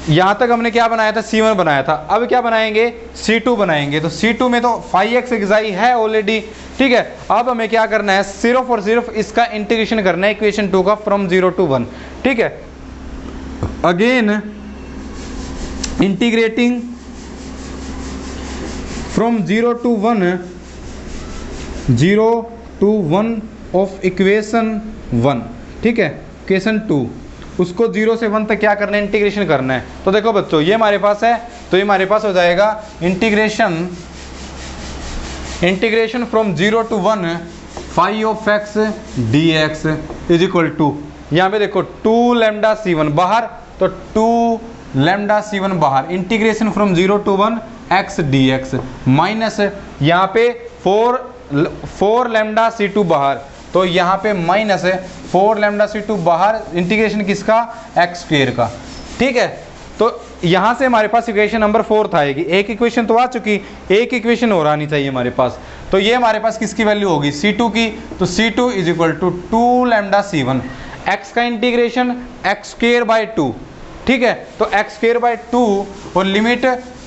यहाँ तक हमने क्या बनाया था? सी वन बनाया था। अब क्या बनाएँगे? सी टू बनाएँगे। तो सी टू में तो फाइव एक्स एक्साई है ऑलरेडी ठीक है? अब हमें क्या करना है? सिर्फ़ और सिर्फ़ इसका इंटीग्रेशन करना है इक्वेशन टू का फ्रॉम ज़ीरो टू वन ठीक है? Again integrating from zero to one zero to one of equation one ठीक है? इक्वेशन टू उसको ज़ीरो से वन तक क्या करना है? इंटीग्रेशन करना है। तो देखो बच्चों, ये हमारे पास है तो ये हमारे पास हो जाएगा integration integration from zero to one five of x d x is equal to यहाँ पे देखो टू लेमडा सी वन बाहर तो टू लेमडा सी वन बाहर। Integration from zero to one x d x minus यहाँ पे four four lambda c two बाहर। तो यहाँ पे माइनस है फोर लेमडा सी टू बाहर इंटीग्रेशन किसका? एक्स स्क्वेयर का। ठीक है? तो यहाँ से हमारे पास इक्वेशन नंबर फोर्थ आएगी एक इक्वेशन तो आ चुकी, एक इक्वेशन और आनी चाहिए हमारे पास। तो ये हमारे पास किसकी वैल्यू होगी? सी टू की। तो c two is equal to two lambda c one x का integration x square by two ठीक है? तो एक्स स्क्र बाई टू और limit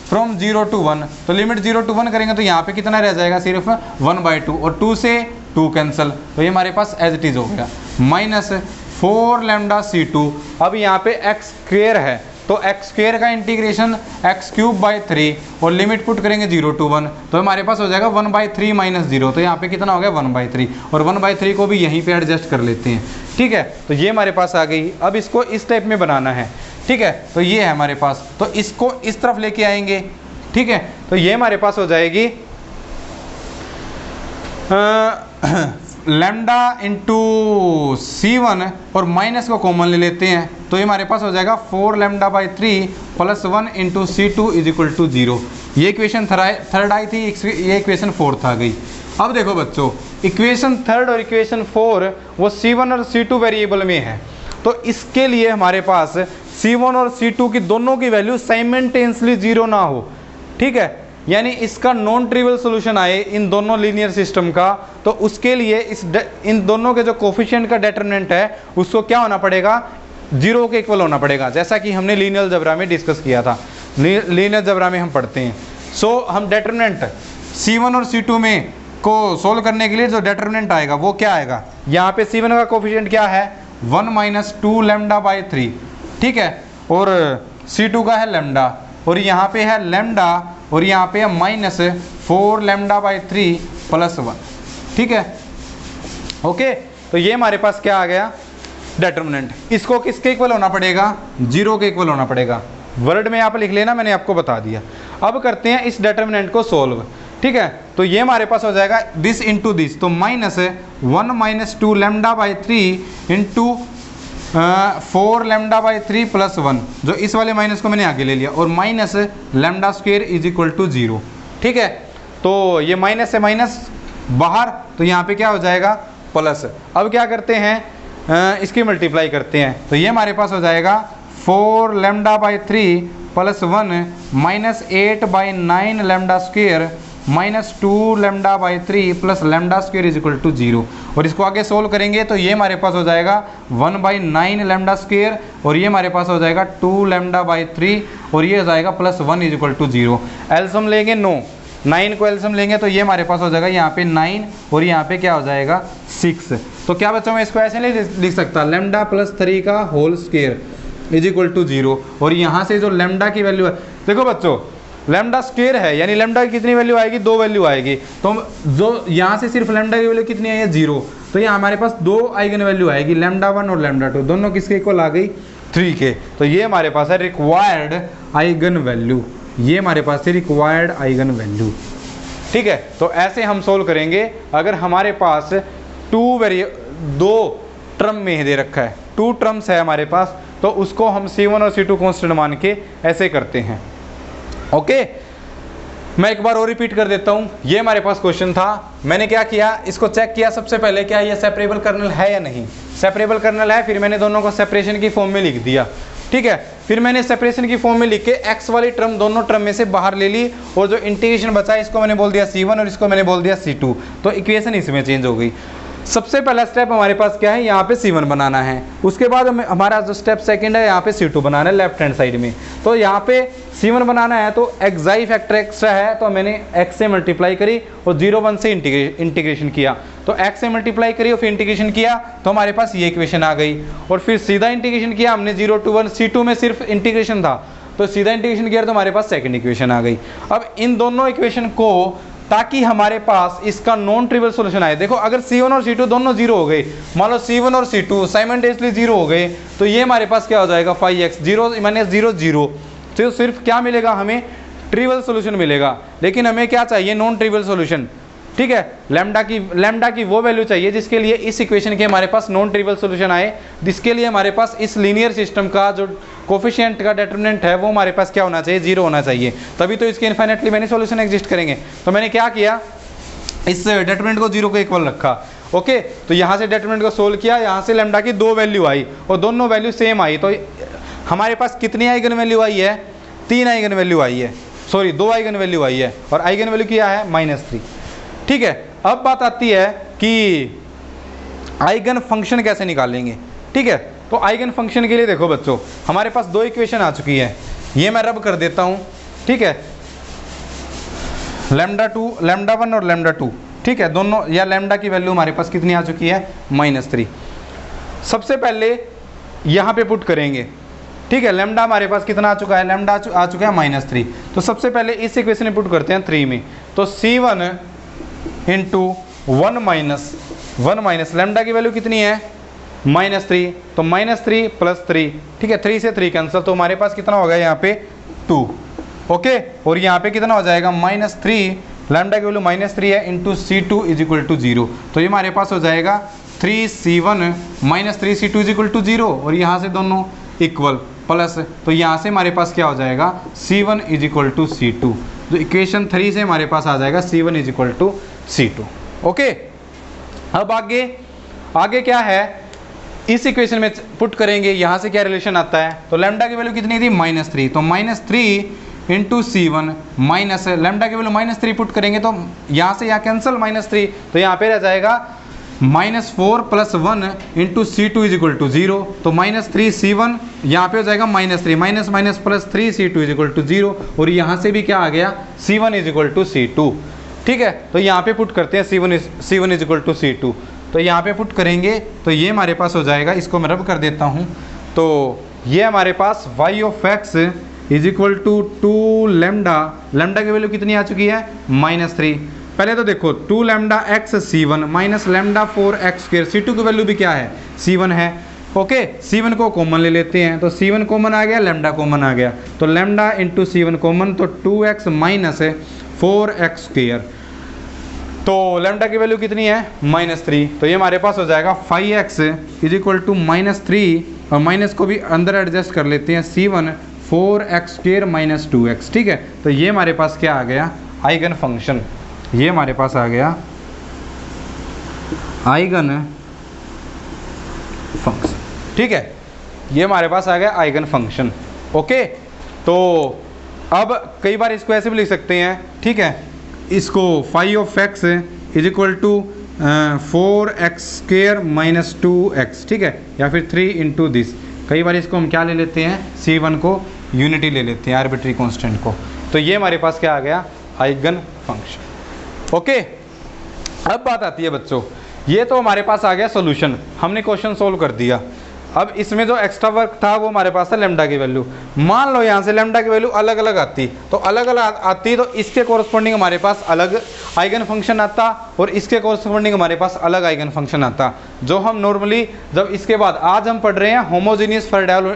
from zero to one तो लिमिट ज़ीरो टू वन करेंगे तो यहाँ पे कितना रह जाएगा? सिर्फ़ वन बाई टू और टू से टू कैंसिल तो ये हमारे पास एज इट इज़ हो गया। Minus four lambda c two अब यहाँ पे एक्स स्क्र है। तो एक्स स्क्र का integration x cube by three और लिमिट पुट करेंगे ज़ीरो टू वन तो हमारे पास हो जाएगा one by three minus zero तो यहाँ पे कितना हो गया? वन बाई थ्री और वन बाई थ्री को भी यहीं पे एडजस्ट कर लेते हैं। ठीक है? तो ये हमारे पास आ गई। अब इसको इस टाइप में बनाना है। ठीक है? तो ये है हमारे पास। तो इसको इस तरफ़ लेके आएँगे। ठीक है? तो ये हमारे पास हो जाएगी लेमडा इंटू सी वन और माइनस को कॉमन ले लेते हैं। तो ये हमारे पास हो जाएगा four lambda by three plus one into c two is equal to zero ये इक्वेशन थर्ड आई थी ये इक्वेशन फोर्थ आ गई। अब देखो बच्चों इक्वेशन थर्ड और इक्वेशन फोर वो सी वन और सी टू वेरिएबल में है। तो इसके लिए हमारे पास सी वन और सी टू की दोनों की वैल्यू साइमेंटेंसली ज़ीरो ना हो। ठीक है? यानी इसका नॉन ट्रिवल सोल्यूशन आए इन दोनों लीनियर सिस्टम का तो उसके लिए इस इन दोनों के जो कोफिशियंट का डेटरमिनेंट है उसको क्या होना पड़ेगा? ज़ीरो के इक्वल होना पड़ेगा जैसा कि हमने लीनियर जबरा में डिस्कस किया था। लीनियर जबरा में हम पढ़ते हैं। सो so, हम डेटरमिनेंट सी वन और सी टू में को सोल्व करने के लिए जो डेटरमिनेंट आएगा वो क्या आएगा? यहाँ पे सी का कोफिशियंट क्या है? One minus two lambda by three ठीक है? और सी टू का है लेमडा और यहाँ पे है लेमडा और यहाँ पे है minus four lambda by three plus one. ठीक है? ओके? तो ये हमारे पास क्या आ गया? डेटर्मिनेंट इसको किसके इक्वल होना पड़ेगा? ज़ीरो के इक्वल होना पड़ेगा। वर्ड में आप लिख लेना, मैंने आपको बता दिया। अब करते हैं इस डेटर्मिनेंट को सोल्व ठीक है? तो ये हमारे पास हो जाएगा दिस इंटू दिस तो minus one minus two lambda by three into four lambda by three plus one जो इस वाले माइनस को मैंने आगे ले लिया, और minus lambda square is equal to zero ठीक है? तो ये माइनस से माइनस बाहर तो यहाँ पे क्या हो जाएगा? प्लस अब क्या करते हैं? इसकी मल्टीप्लाई करते हैं। तो ये हमारे पास हो जाएगा four lambda by three plus one minus eight by nine lambda square minus two lambda by three plus lambda square is equal to zero. और इसको आगे सोल्व करेंगे तो ये हमारे पास हो जाएगा one by nine lambda square और ये हमारे पास हो जाएगा टू लेमडा बाई थ्री और ये हो जाएगा plus one is equal to zero. Alyssum लेंगे नो। नाइन को एल्सम लेंगे तो ये हमारे पास हो जाएगा यहाँ पे नाइन और यहाँ पे क्या हो जाएगा सिक्स। तो क्या बच्चों में इसको ऐसे नहीं लिख सकता? लेमडा प्लस थ्री का whole square is equal to zero. और यहाँ से जो लेमडा की वैल्यू है देखो बच्चों लेमडा स्क्वेयर है, यानी लेमडा की कितनी वैल्यू आएगी? दो वैल्यू आएगी। तो जो यहाँ से सिर्फ़ लेमडा की वैल्यू कितनी आई है? ज़ीरो तो यहाँ हमारे पास दो आइगन वैल्यू आएगी लेमडा वन और लेमडा टू दोनों किसके इक्वल आ गई? थ्री के। तो ये हमारे पास है रिक्वायर्ड आइगन वैल्यू ये हमारे पास है रिक्वायर्ड आइगन वैल्यू ठीक है? तो ऐसे हम सोल्व करेंगे। अगर हमारे पास टू वेरिए दो ट्रम में दे रखा है। टू ट्रम्स है हमारे पास तो उसको हम सी वन और सी टू कॉन्स्टेंट मान के ऐसे करते हैं। ओके? मैं एक बार और रिपीट कर देता हूँ। ये हमारे पास क्वेश्चन था। मैंने क्या किया? इसको चेक किया सबसे पहले, क्या ये सेपरेबल कर्नल है या नहीं? सेपरेबल कर्नल है, फिर मैंने दोनों को सेपरेशन की फॉर्म में लिख दिया। ठीक है? फिर मैंने सेपरेशन की फॉर्म में लिख के एक्स वाली टर्म दोनों टर्म में से बाहर ले ली और जो इंटीग्रेशन बचा इसको मैंने बोल दिया सी वन और इसको मैंने बोल दिया सी टू तो इक्वेशन इसमें चेंज हो गई। सबसे पहला स्टेप हमारे पास क्या है? यहाँ पे सी वन बनाना है। उसके बाद हमारा जो स्टेप सेकंड है, यहाँ पे सी टू बनाना है लेफ़्ट हैंड साइड में। तो यहाँ पे सी वन बनाना है तो एक्साई फैक्टर एक्स्ट्रा है तो मैंने एक्स से मल्टीप्लाई करी और ज़ीरो वन से इंटीग्रेशन किया। तो एक्स से मल्टीप्लाई करी और फिर इंटीग्रेशन किया तो हमारे पास ये इक्वेशन आ गई। और फिर सीधा इंटीग्रेशन किया, हमने zero to one c two में सिर्फ़ इंटीग्रेशन था। तो सीधा इंटीग्रेशन किया तो हमारे पास सेकंड इक्वेशन आ गई। अब इन दोनों इक्वेशन को ताकि हमारे पास इसका नॉन ट्रिवल सोल्यूशन आए। देखो, अगर C1 और C2 दोनों ज़ीरो हो गए, मान लो C1 और C2 साइमेंटेसली ज़ीरो हो गए तो ये हमारे पास क्या हो जाएगा? Five x zero minus zero zero तो सिर्फ़ क्या मिलेगा? हमें ट्रिवल सोल्यूशन मिलेगा। लेकिन हमें क्या चाहिए? नॉन ट्रिवल सोल्यूशन ठीक है? लेमडा की लेमडा की वो वैल्यू चाहिए जिसके लिए इस इक्वेशन के हमारे पास नॉन ट्रिवल सोल्यूशन आए, जिसके लिए हमारे पास इस लीनियर सिस्टम का जो कोफिशियंट का डेटरमिनेंट है, वो हमारे पास क्या होना चाहिए? ज़ीरो होना चाहिए। तभी तो इसके इन्फाइनेटली मैंने सोल्यूशन एग्जिस्ट करेंगे। तो मैंने क्या किया? इस डेटरमिनेंट को ज़ीरो को इक्वल रखा। ओके तो यहाँ से डेटरमिनेंट को सोल्व किया, यहाँ से लेमडा की दो वैल्यू आई और दोनों वैल्यू सेम आई। तो हमारे पास कितनी आइगन वैल्यू आई है? तीन आइगन वैल्यू आई है। सॉरी दो आइगन वैल्यू आई है। और आइगन वैल्यू क्या है? माइनस थ्री ठीक है, अब बात आती है कि आइगन फ़ंक्शन कैसे निकालेंगे, ठीक है? तो आइगन फ़ंक्शन के लिए देखो बच्चों, हमारे पास दो इक्वेशन आ चुकी है, ये मैं रब कर देता हूँ, ठीक है? लेमडा टू, लेमडा वन और लेमडा टू, ठीक है? दोनों, या लेमडा की वैल्यू हमारे पास कितनी आ चुकी है? Minus three. सबसे पहले यहाँ पे पुट करेंगे, ठीक है? लेमडा हमारे पास कितना आ चुका है? लेमडा आ चुका है माइनस थ्री। तो सबसे पहले इस इक्वेशन में पुट करते हैं थ्री में। तो c one into one minus one minus lambda की वैल्यू कितनी है? माइनस थ्री तो माइनस थ्री प्लस थ्री ठीक है थ्री से थ्री कैंसिल तो हमारे पास कितना होगा यहाँ पे? टू ओके और यहाँ पे कितना हो जाएगा? माइनस थ्री लैमडा की वैल्यू माइनस थ्री है. Into c two is equal to zero तो ये हमारे पास हो जाएगा three c one minus three c two is equal to zero और यहाँ से दोनों इक्वल प्लस तो यहाँ से हमारे पास क्या हो जाएगा? C one is equal to c two तो इक्वेशन थ्री से हमारे पास आ जाएगा c one is equal to c two okay अब आगे आगे क्या है? इस इक्वेशन में पुट करेंगे, यहाँ से क्या रिलेशन आता है? तो लेमडा की वैल्यू कितनी थी? माइनस थ्री तो minus three into c one minus lambda की वैल्यू माइनस थ्री पुट करेंगे तो यहाँ से यहाँ कैंसिल माइनस थ्री तो यहाँ पे रह जाएगा minus four plus one into c two is equal to zero तो माइनस थ्री सी वन यहाँ पे हो जाएगा minus three minus minus plus three c two is equal to zero और यहाँ से भी क्या आ गया? C one is equal to c two ठीक है? तो यहाँ पे पुट करते हैं c one is c one is equal to c two तो यहाँ पे पुट करेंगे तो ये हमारे पास हो जाएगा। इसको मैं रब कर देता हूँ। तो ये हमारे पास y of x is equal to two lambda lambda की वैल्यू कितनी आ चुकी है? माइनस थ्री पहले तो देखो two lambda x c one minus lambda four x square c two की वैल्यू भी क्या है? सी वन है। ओके सी वन को कॉमन ले लेते हैं। तो सी वन कॉमन आ गया लेमडा कॉमन आ गया। तो lambda into c one common तो टू एक्स माइनस है फोर एक्स स्क्र तो लेमडा की वैल्यू कितनी है? माइनस थ्री तो ये हमारे पास हो जाएगा five x is equal to minus three और माइनस को भी अंदर एडजस्ट कर लेते हैं c one four x square minus two x ठीक है? तो ये हमारे पास क्या आ गया? आइगन फ़ंक्शन ये हमारे पास आ गया आइगन फ़ंक्शन ठीक है? ये हमारे पास आ गया आइगन फ़ंक्शन ओके तो अब कई बार इसको ऐसे भी लिख सकते हैं। ठीक है? इसको five of x is equal to four x square minus two x, ठीक है? या फिर थ्री इंटू दिस। कई बार इसको हम क्या ले लेते हैं? सी वन को, यूनिटी ले लेते हैं, आर्बिट्री कॉन्स्टेंट को। तो ये हमारे पास क्या आ गया? Eigen function. ओके? अब बात आती है बच्चों। ये तो हमारे पास आ गया सोल्यूशन। हमने क्वेश्चन सोल्व कर दिया। अब इसमें जो एक्स्ट्रा वर्क था वो हमारे पास था लेमडा की वैल्यू मान लो यहाँ से लेमडा की वैल्यू अलग अलग आती तो अलग अलग आती तो इसके कोरस्पॉन्डिंग हमारे पास अलग आइगन फ़ंक्शन आता और इसके कोरस्पॉन्डिंग हमारे पास अलग आइगन फ़ंक्शन आता। जो हम नॉर्मली जब इसके बाद, आज हम पढ़ रहे हैं homogeneous Fredholm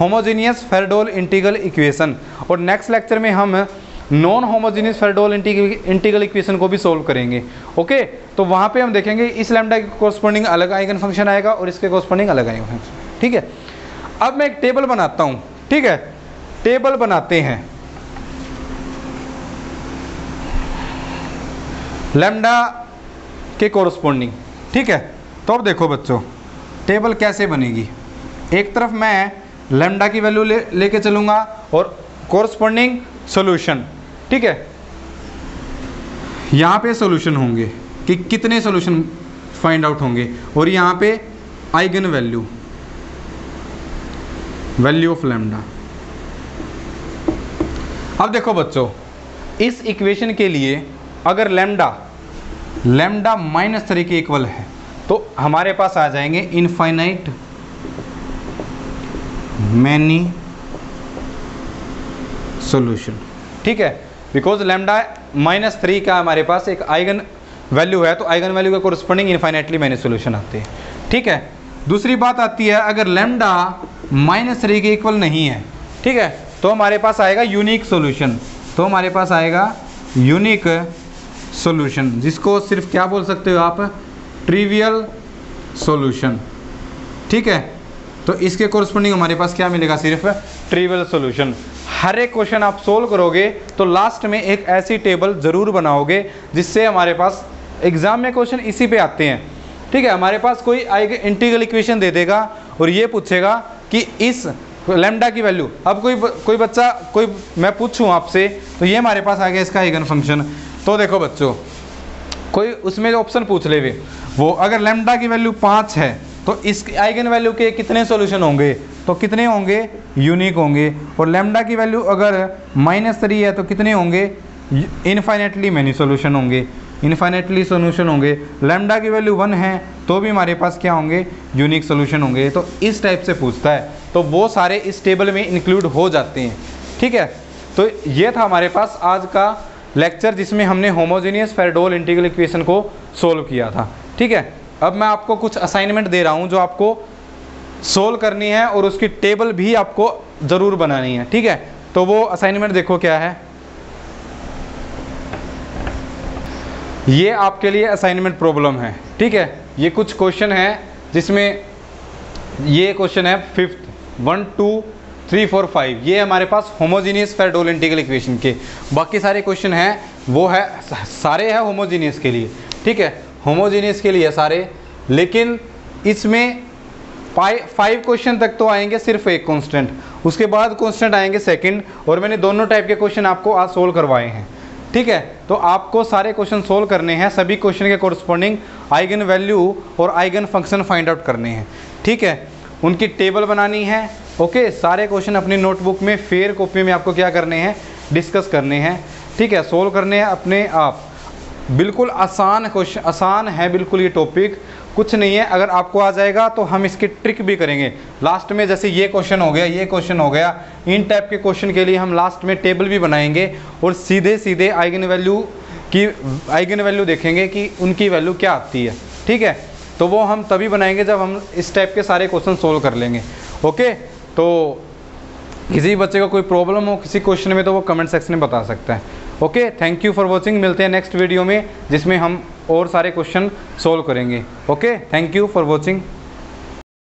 homogeneous Fredholm integral equation और नेक्स्ट लेक्चर में हम non homogeneous Fredholm integral equation को भी सोल्व करेंगे। ओके तो वहाँ पे हम देखेंगे इस लैम्डा के कॉरस्पॉन्डिंग अलग आइगन फ़ंक्शन आएगा और इसके कोरस्पॉन्डिंग अलग आइगन फ़ंक्शन ठीक है? अब मैं एक टेबल बनाता हूँ। ठीक है? टेबल बनाते हैं। लैम्डा के कोरस्पॉन्डिंग ठीक है? तो अब देखो बच्चों टेबल कैसे बनेगी? एक तरफ़ मैं लैम्डा की वैल्यू ले, लेके चलूँगा और कॉरस्पॉन्डिंग सोल्यूशन ठीक है? यहाँ पे सॉल्यूशन होंगे कि कितने सॉल्यूशन फाइंड आउट होंगे और यहाँ पे eigen value value of lambda अब देखो बच्चों, इस इक्वेशन के लिए अगर लेमडा लेमडा माइनस थ्री के इक्वल है तो हमारे पास आ जाएँगे इनफाइनाइट मैनी सॉल्यूशन ठीक है? बिकॉज़ लेमडा माइनस थ्री का हमारे पास एक आइगन वैल्यू है तो आइगन वैल्यू का कोरस्पॉन्डिंग इनफाइनेटली मैंने सोल्यूशन आते हैं। ठीक है? दूसरी बात आती है, अगर लेमडा माइनस थ्री के इक्वल नहीं है, ठीक है? तो हमारे पास आएगा यूनिक सोल्यूशन तो हमारे पास आएगा यूनिक सोल्यूशन जिसको सिर्फ़ क्या बोल सकते हो आप? ट्रिवियल सोल्यूशन ठीक है? तो इसके कोरस्पॉन्डिंग हमारे पास क्या मिलेगा सिर्फ़? ट्रिवियल सोल्यूशन हर एक क्वेश्चन आप सोल्व करोगे तो लास्ट में एक ऐसी टेबल ज़रूर बनाओगे, जिससे हमारे पास एग्ज़ाम में क्वेश्चन इसी पे आते हैं। ठीक है, हमारे पास कोई आएगा इंटीग्रल इक्वेशन दे देगा और ये पूछेगा कि इस लेमडा की वैल्यू अब कोई कोई बच्चा, कोई, मैं पूछूँ आपसे तो ये हमारे पास आ गया इसका आइगन फ़ंक्शन तो देखो बच्चों, कोई उसमें ऑप्शन पूछ ले वो अगर लेमडा की वैल्यू पाँच है तो इस आइगन वैल्यू के कितने सॉल्यूशन होंगे? तो कितने होंगे? यूनिक होंगे। और लेमडा की वैल्यू अगर माइनस थ्री है तो कितने होंगे? इनफाइनेटली मैनी सोल्यूशन होंगे। इनफाइनेटली सोल्यूशन होंगे। लेमडा की वैल्यू वन है तो भी हमारे पास क्या होंगे? यूनिक सोल्यूशन होंगे। तो इस टाइप से पूछता है। तो वो सारे इस टेबल में इंक्लूड हो जाते हैं। ठीक है? तो ये था हमारे पास आज का लेक्चर जिसमें हमने होमोजीनियस फेरडोल इंटीग्रल इक्वेशन को सोल्व किया था। ठीक है? अब मैं आपको कुछ असाइनमेंट दे रहा हूँ जो आपको सोल्व करनी है और उसकी टेबल भी आपको ज़रूर बनानी है, ठीक है? तो वो असाइनमेंट देखो क्या है। ये आपके लिए असाइनमेंट प्रॉब्लम है, ठीक है? ये कुछ क्वेश्चन है जिसमें ये क्वेश्चन है fifth one two three four five ये हमारे पास होमोजीनियस फेरडोल इक्वेशन के बाकी सारे क्वेश्चन हैं, वो है, सारे हैं होमोजीनियस के लिए, ठीक है? होमोजीनियस के लिए सारे, लेकिन इसमें फाइव क्वेश्चन तक तो आएँगे सिर्फ़ एक कांस्टेंट उसके बाद कांस्टेंट आएँगे सेकंड और मैंने दोनों टाइप के क्वेश्चन आपको आज सोल्व करवाए हैं। ठीक है? तो आपको सारे क्वेश्चन सोल्व करने हैं, सभी क्वेश्चन के कोरस्पॉन्डिंग आइगन वैल्यू और आइगन फ़ंक्शन फाइंड आउट करने हैं। ठीक है? उनकी टेबल बनानी है ओके सारे क्वेश्चन अपनी नोटबुक में फेयर कॉपी में आपको क्या करने हैं? डिस्कस करने हैं। ठीक है? सोल्व करने हैं अपने आप। बिल्कुल आसान क्वेश्चन आसान है बिल्कुल ये टॉपिक कुछ नहीं है, अगर आपको आ जाएगा तो हम इसकी ट्रिक भी करेंगे। लास्ट में जैसे ये क्वेश्चन हो गया, ये क्वेश्चन हो गया। इन टाइप के क्वेश्चन के लिए हम लास्ट में टेबल भी बनाएँगे और सीधे सीधे आइगन वैल्यू की, आइगन वैल्यू देखेंगे कि उनकी वैल्यू क्या आती है। ठीक है? तो वो हम तभी बनाएँगे जब हम इस टाइप के सारे क्वेश्चन सोल्व कर लेंगे। ओके तो किसी बच्चे को कोई प्रॉब्लम हो किसी क्वेश्चन में तो वो कमेंट सेक्शन में बता सकता है। Okay thank you for watching मिलते हैं नेक्स्ट वीडियो में, जिसमें हम और सारे क्वेश्चन सोल्व करेंगे. Okay thank you for watching